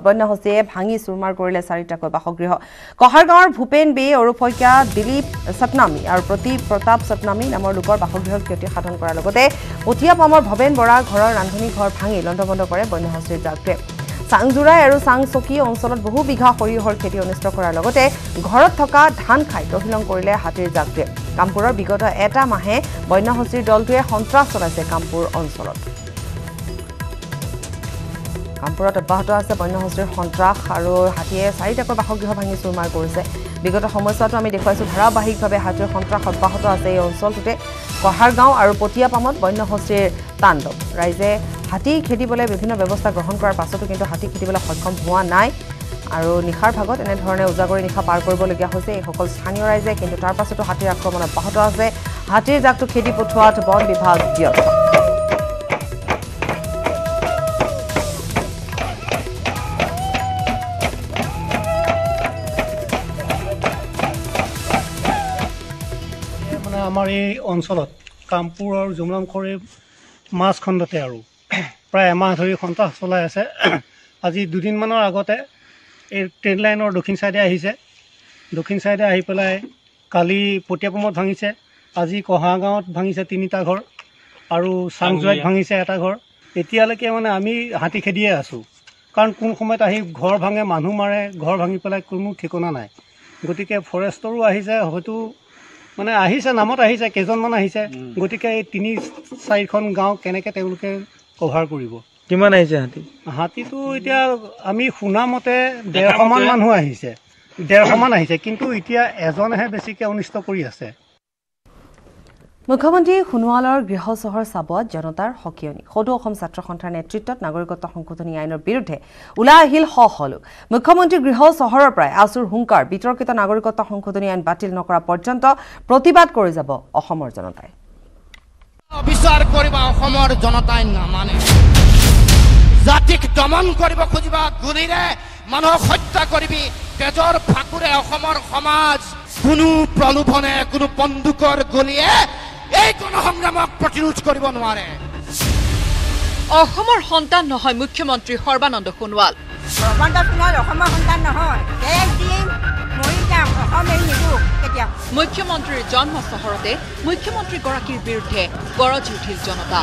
বন্য হস্তীয়ে ভাঙি চুৰমাৰ কৰিলে চাৰিটাকৈ বাসগৃহ কহাৰ গাঁৱৰ ভূপেন বে অৰূপ শইকীয়া দিলীপ সতনামী আৰু প্ৰতীপ প্ৰতাপ সতনামী নামৰ লোকৰ বাসগৃহৰ ক্ষতি সাধন কৰাৰ লগতে পটিয়াপামৰ ভৱেন বৰাৰ ঘৰৰ ৰান্ধনী ঘৰ ভাঙি লণ্ডভণ্ড কৰে বন্য হস্তীৰ জাকটোৱে চাংজোৰাই আৰু চাংচকী অঞ্চলত বহু বিঘা সৰিয়হৰ খেতি অনিষ্ট কৰাৰ লগতে ঘৰত থকা ধান খাই তহিলং কৰিলে হাতীৰ জাকটোৱে কামপুৰৰ বিগত এটা মাহে বন্য হস্তীৰ দলটোৱে সন্ত্ৰাস চলাইছে কামপুৰ অঞ্চলত। কামপুৰত অব্যাহত আছে বন্য হস্তীৰ সন্ত্ৰাস আৰু হাতীয়ে চাৰিটাকৈ বাসগৃহ ভাঙি চুৰমাৰ কৰিছে। বিগত সময়ছোৱাতো আমি দেখুৱাইছোঁ ধাৰাবাহিকভাৱে হাতীৰ সন্ত্ৰাস অব্যাহত আছে এই অঞ্চলটোতে। কহাৰ গাঁও আৰু পটিয়াপামত বন্য হস্তীৰ তাণ্ডৱ। ৰাইজে হাতী খেদিবলৈ বিভিন্ন ব্যৱস্থা গ্ৰহণ কৰাৰ পাছতো কিন্তু হাতী খেদিবলৈ সক্ষম হোৱা নাই। আৰু নিশাৰ ভাগত এনেধৰণে উজাগৰি নিশা পাৰ কৰিবলগীয়া হৈছে এইসকল স্থানীয় ৰাইজে। কিন্তু তাৰ পাছতো হাতীৰ আক্ৰমণ অব্যাহত আছে। হাতীৰ জাকটো খেদি পঠোৱাত বন বিভাগ ব্যস্ত। আমাৰ এই অঞ্চলত কামপুৰ আৰু জুমলামখৰে মাজখণ্ডতে আৰু। প্ৰায় এমাহ ধৰি সন্ত্ৰাস চলাই আছে। আজি দুদিনমানৰ আগতে এই ট্ৰেইন লাইনৰ দক্ষিণ ছাইডে আহিছে। দক্ষিণ ছাইডে আহি পেলাই কালি পটিয়াপমত ভাঙিছে। আজি কহা গাঁৱত ভাঙিছে তিনিটা ঘৰ আৰু চাংজুৱাইত ভাঙিছে এটা ঘৰ। এতিয়ালৈকে মানে আমি হাতী খেদিয়ে আছোঁ। কাৰণ কোন সময়ত আহি ঘৰ ভাঙে মানুহ মাৰে ঘৰ ভাঙি পেলাই কোনো ঠিকনা নাই। গতিকে ফৰেষ্টৰো আহিছে হয়তো মানে আহিছে নামত আহিছে কেইজনমান আহিছে। গতিকে এই তিনি চাৰিখন গাঁও কেনেকৈ তেওঁলোকে কভাৰ কৰিব। কিমান আহিছে হাতী? হাতীটো এতিয়া আমি শুনা মতে ডেৰশমান মানুহ আহিছে। ডেৰশমান আহিছে কিন্তু এতিয়া এজনেহে বেছিকৈ অনিষ্ট কৰি আছে। মুখ্যমন্ত্ৰী সোণোৱালৰ গৃহ চহৰ চাবুৱাত জনতাৰ সকিয়নি। সদৌ অসম ছাত্ৰ সন্থাৰ নেতৃত্বত নাগৰিকত্ব সংশোধনী আইনৰ বিৰুদ্ধে ওলাই আহিল শ শ লোক। মুখ্যমন্ত্ৰী গৃহ চহৰৰ পৰাই আছুৰ হুংকাৰ বিতৰ্কিত নাগৰিকত্ব সংশোধনী আইন বাতিল নকৰা পৰ্যন্ত প্ৰতিবাদ কৰি যাব অসমৰ জনতাই। অবিচাৰ কৰিব অসমৰ জনতাই নামানে। জাতিক দমন কৰিব খুজিবা গুলীৰে মানুহক হত্যা কৰিবি। তেজৰ ফাকুৰে অসমৰ সমাজ কোনো প্ৰলোভনে কোনো বন্দুকৰ গুলীয়ে এই গণসংগ্ৰামক প্ৰতিৰোধ কৰিব নোৱাৰে। অসমৰ সন্তান নহয় মুখ্যমন্ত্ৰী সৰ্বানন্দ সোণোৱাল। অসমৰ সন্তান নহয় মুখ্যমন্ত্ৰীৰ জন্ম চহৰতে মুখ্যমন্ত্ৰীগৰাকীৰ বিৰুদ্ধে গৰজি উঠিল জনতা।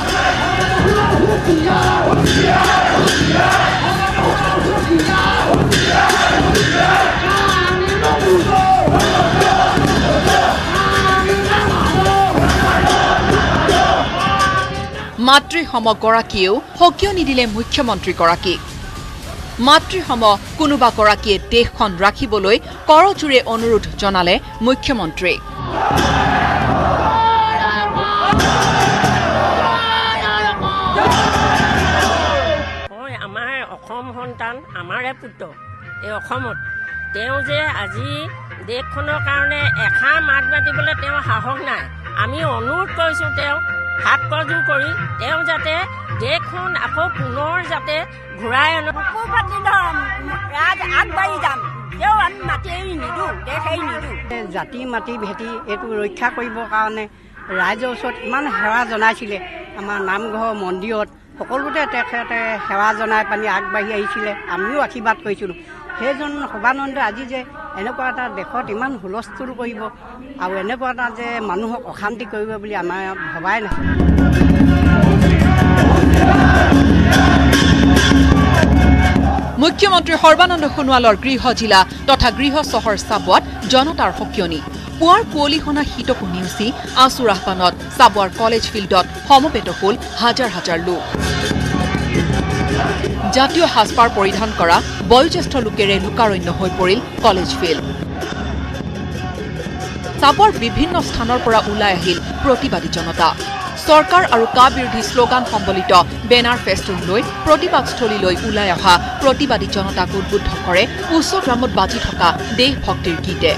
মাতৃসমগৰাকীয়েও সকিয়নি দিলে মুখ্যমন্ত্ৰীগৰাকীক মাতৃসম কোনোবাগৰাকীয়ে দেশখন ৰাখিবলৈ কৰজোৰে অনুৰোধ জনালে মুখ্যমন্ত্ৰীক মই আমাৰ অসম সন্তান আমাৰে পুত্ৰ এই অসমত। তেওঁ যে আজি দেশখনৰ কাৰণে এষাৰ মাত মাতিবলৈ তেওঁৰ সাহস নাই। আমি অনুৰোধ কৰিছোঁ তেওঁক হাত কজোৰ কৰি তেওঁ যাতে দেশখন আকৌ পুনৰ যাতে ঘূৰাই আনক পাতি ধৰম ৰাজ আগবাঢ়ি যাম। তেওঁ আমি মাটি এৰি নিদিওঁ দেশ এৰি নিদিওঁ জাতি মাটি ভেটি এইটো ৰক্ষা কৰিবৰ কাৰণে ৰাইজৰ ওচৰত ইমান সেৱা জনাইছিলে। আমাৰ নামঘৰ মন্দিৰত সকলোতে তেখেতে সেৱা জনাই পানি আগবাঢ়ি আহিছিলে। আমিও আশীৰ্বাদ কৰিছিলোঁ। সেইজন সৰ্বানন্দ আজি যে এনেকুৱা এটা দেশত ইমান হুলস্থুল কৰিব আৰু এনেকুৱা এটা যে মানুহক অশান্তি কৰিব বুলি আমাৰ ভবাই নাছিল মুখ্যমন্ত্ৰী সৰ্বানন্দ সোণোৱালৰ গৃহ জিলা তথা গৃহ চহৰ চাবুৱাত জনতাৰ সকিয়নি। পুৱাৰ কুঁৱলী সনা শীতকো নেওচি আঁচুৰ আহ্বানত চাবুৱাৰ কলেজ ফিল্ডত সমবেত হ'ল হাজাৰ হাজাৰ লোক। জাতীয় সাজপাৰ পৰিধান কৰা বয়োজ্যেষ্ঠ লোকেৰে লোকাৰণ্য হৈ পৰিল কলেজ ফিল্ড। চাবুৱাৰ বিভিন্ন স্থানৰ পৰা ওলাই আহিল প্ৰতিবাদী জনতা। চৰকাৰ আৰু কা বিৰোধী শ্লোগান সম্বলিত বেনাৰ ফেষ্টুন লৈ প্ৰতিবাদস্থলীলৈ ওলাই অহা প্ৰতিবাদী জনতাক উদ্বুদ্ধ কৰে উচ্চগ্ৰামত বাজি থকা দেশভক্তিৰ গীতে।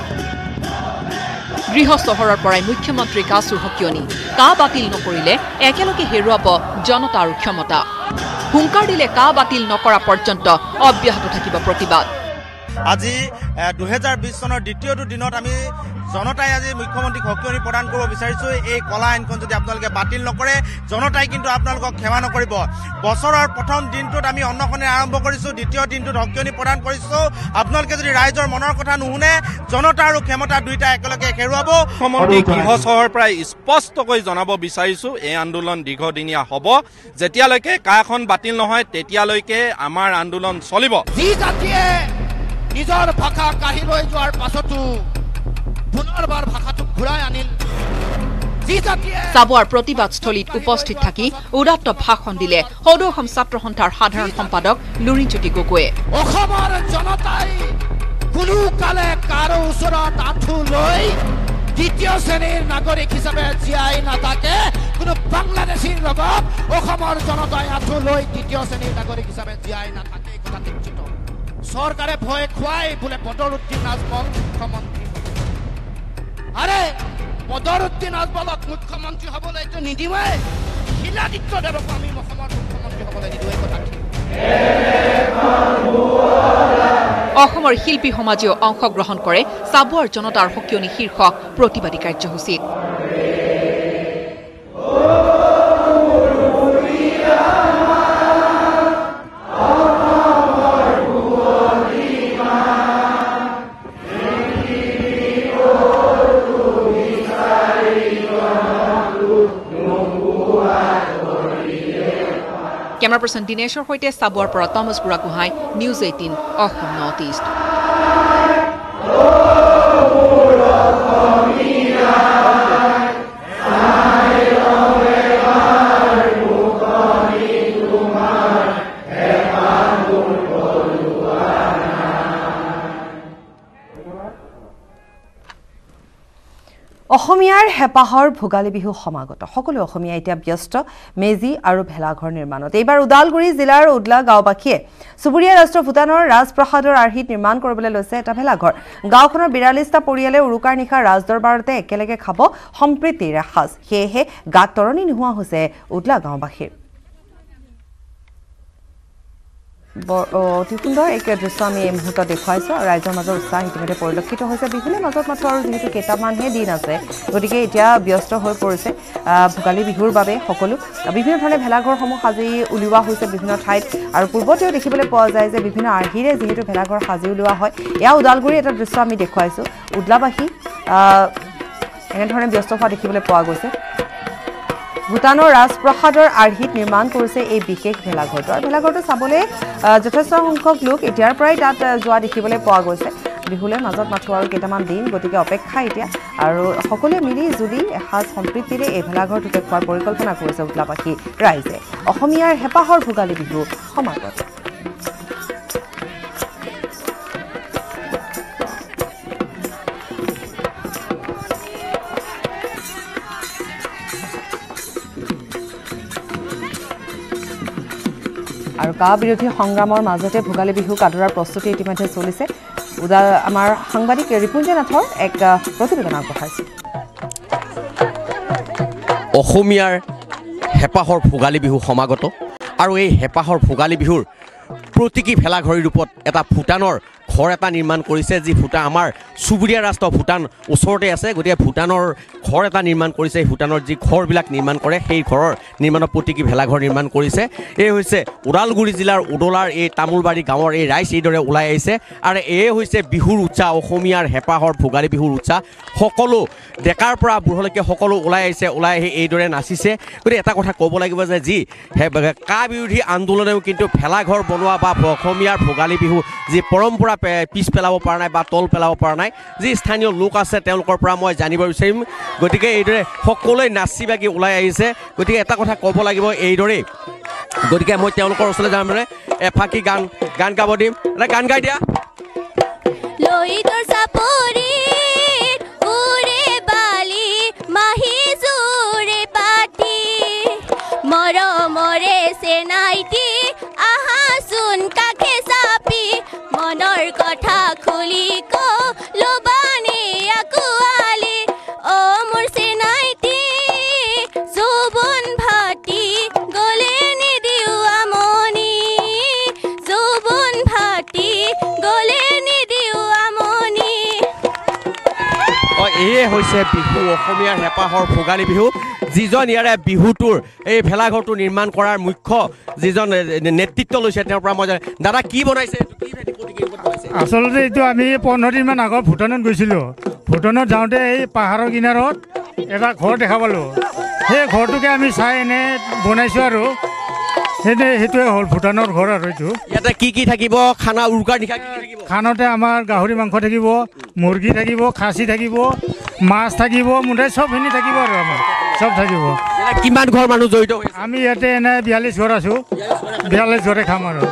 গৃহ চহৰৰ পৰাই মুখ্যমন্ত্ৰী কাছুৰ সকিয়নি কা বাতিল নকৰিলে একেলগে হেৰুৱাব জনতা আৰু ক্ষমতা। হুংকাৰ দিলে কা বাতিল নকৰা পৰ্যন্ত অব্যাহত থাকিব প্ৰতিবাদ। আজি দুহেজাৰ বিছ চনৰ দ্বিতীয়টো দিনত আমি জনতাই আজি মুখ্যমন্ত্ৰীক সকিয়নি প্ৰদান কৰিব বিচাৰিছোঁ। এই কলা আইনখন যদি আপোনালোকে বাতিল নকৰে জনতাই কিন্তু আপোনালোকক সেৱা নকৰিব। বছৰৰ প্ৰথম দিনটোত আমি অন্নখনে আৰম্ভ কৰিছোঁ দ্বিতীয় দিনটোত সকিয়নি প্ৰদান কৰিছোঁ। আপোনালোকে যদি ৰাইজৰ মনৰ কথা নুশুনে জনতা আৰু ক্ষমতা দুয়োটা একেলগে হেৰুৱাব। মুখ্যমন্ত্ৰী গৃহ চহৰ পৰাই স্পষ্টকৈ জনাব বিচাৰিছো এই আন্দোলন দীৰ্ঘদিনীয়া হ'ব। যেতিয়ালৈকে কাখন বাতিল নহয় তেতিয়ালৈকে আমাৰ আন্দোলন চলিব। যি জাতিয়ে নিজৰ ভাষা কাঢ়ি লৈ যোৱাৰ পাছতো পুনৰবাৰ ভাষাটোক ঘূৰাই আনিল। চাবুৱাৰ প্ৰতিবাদস্থলীত উপস্থিত থাকি উদাত্ত ভাষণ দিলে সদৌ অসম ছাত্ৰ সন্থাৰ সাধাৰণ সম্পাদক লুৰিণজ্যোতি গগৈয়ে। অসমৰ জনতাই কোনো কালে কাৰো ওচৰত আঁঠু লৈ দ্বিতীয় শ্ৰেণীৰ নাগৰিক হিচাপে জীয়াই নাথাকে। কোনো বাংলাদেশীৰ লগত অসমৰ জনতাই আঁঠু লৈ দ্বিতীয় শ্ৰেণীৰ নাগৰিক হিচাপে জীয়াই নাথাকে এই কথা নিশ্চিত চৰকাৰে ভয় খুৱাই বোলে বদৰুদ্দিন আজমল মুখ্যমন্ত্ৰী। আৰে বদৰুদ্দিন আজমলক মুখ্যমন্ত্ৰী হ'বলৈ এইটো নিদিওঁৱে শিলাদিত্য আমি অসমৰ মুখ্যমন্ত্ৰী হ'বলৈ নিদিওঁ এই কথা। অসমৰ শিল্পী সমাজেও অংশগ্ৰহণ কৰে চাবুৱাৰ জনতাৰ সকিয়নি শীৰ্ষক প্ৰতিবাদী কাৰ্যসূচীত। কেমেৰা পাৰ্চন দীনেশৰ সৈতে চাবুৱাৰ পৰা তমজ Burhagohain news eighteen Assam north east অসমীয়াৰ হেঁপাহৰ ভোগালী বিহু সমাগত। সকলো অসমীয়া এতিয়া ব্যস্ত মেজি আৰু ভেলাঘৰ নিৰ্মাণত। এইবাৰ ওদালগুৰি জিলাৰ উদলা গাঁওবাসীয়ে চুবুৰীয়া ৰাষ্ট্ৰ ভূটানৰ ৰাজপ্ৰসাদৰ আৰ্হিত নিৰ্মাণ কৰিবলৈ লৈছে এটা ভেলাঘৰ। গাঁওখনৰ বিৰাল্লিছটা পৰিয়ালে উৰুকাৰ নিশা ৰাজদৰবাৰতে একেলগে খাব সম্প্ৰীতিৰ এসাঁজ। সেয়েহে গাত তৰণি নোহোৱা হৈছে উদলা গাঁওবাসীৰ। বৰ অতি সুন্দৰ এক দৃশ্য আমি এই মুহূৰ্তত দেখুৱাইছোঁ আৰু ৰাইজৰ মাজৰ উৎসাহ ইতিমধ্যে পৰিলক্ষিত হৈছে। বিহুলে মাজত মাত্ৰ আৰু যিহেতু কেইটামানহে দিন আছে গতিকে এতিয়া ব্যস্ত হৈ পৰিছে। ভোগালী বিহুৰ বাবে সকলো। বিভিন্ন ধৰণে ভেলাঘৰসমূহ সাজি উলিওৱা হৈছে বিভিন্ন ঠাইত আৰু পূৰ্বতেও দেখিবলৈ পোৱা যায় যে বিভিন্ন আৰ্হিৰে যিহেতু ভেলাঘৰ সাজি উলিওৱা হয় এয়া ওদালগুৰি এটা দৃশ্য আমি দেখুৱাইছোঁ। উদলাবাসী এনেধৰণে ব্যস্ত হোৱা দেখিবলৈ পোৱা গৈছে। ভূটানৰ ৰাজপ্ৰসাদৰ আৰ্হিত নিৰ্মাণ কৰিছে এই বিশেষ ভেলাঘৰটো। আৰু ভেলাঘৰটো চাবলৈ যথেষ্ট সংখ্যক লোক এতিয়াৰ পৰাই তাত যোৱা দেখিবলৈ পোৱা গৈছে। বিহুলৈ মাজত মাথো আৰু কেইটামান দিন গতিকে অপেক্ষা এতিয়া। আৰু সকলোৱে মিলি জুলি এসাঁজ সম্প্ৰীতিৰে এই ভেলাঘৰটোকে খোৱাৰ পৰিকল্পনা কৰিছে উদলাবাসী ৰাইজে। অসমীয়াৰ হেঁপাহৰ ভোগালী বিহু সমাগত। কা বিৰোধী সংগ্ৰামৰ মাজতে ভোগালী বিহুক আদৰাৰ প্ৰস্তুতি ইতিমধ্যে চলিছে। উদা আমাৰ সাংবাদিক ৰিপুঞ্জয় নাথৰ এক প্ৰতিবেদন আগবঢ়াইছে। অসমীয়াৰ হেঁপাহৰ ভোগালী বিহু সমাগত। আৰু এই হেঁপাহৰ ভোগালী বিহুৰ প্ৰতীকী ভেলাঘড়ী ৰূপত এটা ভূটানৰ ঘৰ এটা নিৰ্মাণ কৰিছে যি ভূটান আমাৰ চুবুৰীয়া ৰাষ্ট্ৰ ভূটান ওচৰতে আছে। গতিকে ভূটানৰ ঘৰ এটা নিৰ্মাণ কৰিছে ভূটানৰ যি ঘৰবিলাক নিৰ্মাণ কৰে সেই ঘৰৰ নিৰ্মাণৰ প্ৰতীকী ভেলাঘৰ নিৰ্মাণ কৰিছে। এই হৈছে ওদালগুৰি জিলাৰ উদলাৰ এই তামোলবাৰী গাঁৱৰ এই ৰাইজ এইদৰে ওলাই আহিছে। আৰু এয়ে হৈছে বিহুৰ উৎসাহ অসমীয়াৰ হেঁপাহৰ ভোগালী বিহুৰ উৎসাহ। সকলো ডেকাৰ পৰা বুঢ়লৈকে সকলো ওলাই আহিছে ওলাই আহি এইদৰে নাচিছে। গতিকে এটা কথা ক'ব লাগিব যে যি কা বিৰোধী আন্দোলনেও কিন্তু ভেলাঘৰ বনোৱা বা অসমীয়াৰ ভোগালী বিহু যি পৰম্পৰা পিছ পেলাব পৰা নাই বা তল পেলাব পৰা নাই, যি স্থানীয় লোক আছে তেওঁলোকৰ পৰা মই জানিব বিচাৰিম। গতিকে এইদৰে সকলোৱে নাচি বাগি ওলাই আহিছে। গতিকে এটা কথা ক'ব লাগিব এইদৰেই। গতিকে মই তেওঁলোকৰ ওচৰলৈ যাম মানে। এফাকি গান গান গাব দিম। এটা গান গাই দিয়া। মৰমৰে চেনাইটি হৈছে বিহু অসমীয়াৰ হেঁপাহৰ ভোগালী বিহু। যিজন ইয়াৰে বিহুটোৰ এই ভেলাঘৰটো নিৰ্মাণ কৰাৰ মুখ্য যিজন নেতৃত্ব লৈছে তেওঁৰ পৰা মই জানো- দাদা কি বনাইছে? আচলতে এইটো আমি পোন্ধৰ দিনমান আগত ভূটানত গৈছিলোঁ। ভূটানত যাওঁতে এই পাহাৰৰ কিনাৰত এটা ঘৰ দেখা পালোঁ। সেই ঘৰটোকে আমি চাই এনে বনাইছোঁ আৰু। সেইটোৱে সেইটোৱে হ'ল ভূটানৰ ঘৰ আৰু এইটো। ইয়াতে কি কি থাকিব? খানা উৰুকাৰ নিশা খানতে আমাৰ গাহৰি মাংস থাকিব মুৰ্গী থাকিব খাচী থাকিব মাছ থাকিব মুঠতে চবখিনি থাকিব আৰু আমাৰ। চব থাকিব। কিমান ঘৰ মানুহ জড়িত? আমি ইয়াতে এনে বিয়াল্লিছ ঘৰ আছোঁ। বিয়াল্লিছ ঘৰে খাম আৰু।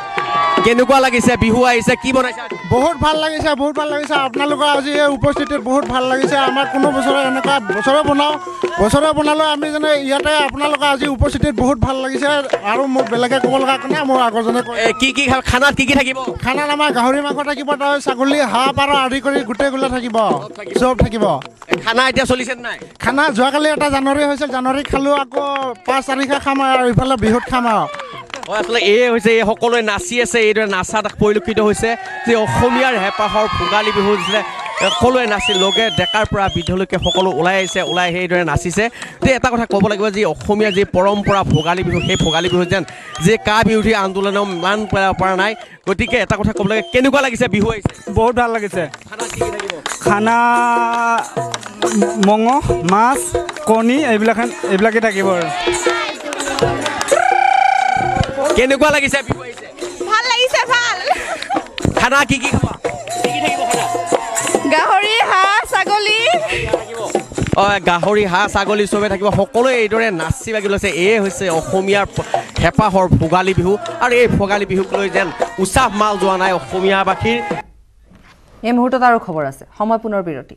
কেনেকুৱা লাগিছে? বিহু আহিছে কি বনাইছে? বহুত ভাল লাগিছে বহুত ভাল লাগিছে। আপোনালোকৰ আজি এই উপস্থিতিত বহুত ভাল লাগিছে। আমাৰ কোনো বছৰে এনেকুৱা বছৰে বনাওঁ বছৰে বনালেও আমি যেনে ইয়াতে আপোনালোকৰ আজি উপস্থিতিত বহুত ভাল লাগিছে। আৰু মোক বেলেগে ক'ব লগা কাৰণে মোৰ আগৰজনে কি কি খানাত কি কি থাকিব? খানাত আমাৰ গাহৰি মাংস থাকিব তাৰ ছাগলী হাঁহ পাৰ আদি কৰি গোটেইগুলো থাকিব। চব থাকিব। খানা এতিয়া চলিছে নাই? খানা যোৱাকালি এটা জানুৱাৰী হৈছিল জানুৱাৰী খালোঁ আকৌ পাঁচ তাৰিখে খাম আৰু ইফালে বিহুত খাম আৰু। হয় আচলতে এয়ে হৈছে এই সকলোৱে নাচি আছে এইদৰে নাচাত পৰিলক্ষিত হৈছে। যে অসমীয়াৰ হেঁপাহৰ ভোগালী বিহু দিছিলে সকলোৱে নাচি লগে ডেকাৰ পৰা বৃদ্ধলৈকে সকলো ওলাই আহিছে ওলাই আহি এইদৰে নাচিছে। যে এটা কথা ক'ব লাগিব যে অসমীয়াৰ যি পৰম্পৰা ভোগালী বিহু সেই ভোগালী বিহু যেন যে কা বিৰোধী আন্দোলনেও মান পেলাব পৰা নাই। গতিকে এটা কথা ক'ব লাগে কেনেকুৱা লাগিছে বিহু আহিছে? বহুত ভাল লাগিছে। খানা মঙহ মাছ কণী এইবিলাক এইবিলাকে থাকিব আৰু। কেনেকুৱা লাগিছে বিহু আহিছে ভাল লাগিছে ভাল খানা কি কি খাবা কি কি থাকিব খানা গাহৰি হাঁহ ছাগলী অঁ গাহৰি হাঁহ ছাগলী চবে থাকিব সকলোৱে এইদৰে নাচি বাগি লৈছে এয়ে হৈছে অসমীয়াৰ হেঁপাহৰ ভোগালী বিহু আৰু এই ভোগালী বিহুক লৈ যেন উচাহ মাল যোৱা নাই অসমীয়াবাসীৰ এই মুহূৰ্তত আৰু খবৰ আছে। সময় পুনৰ বিৰতি।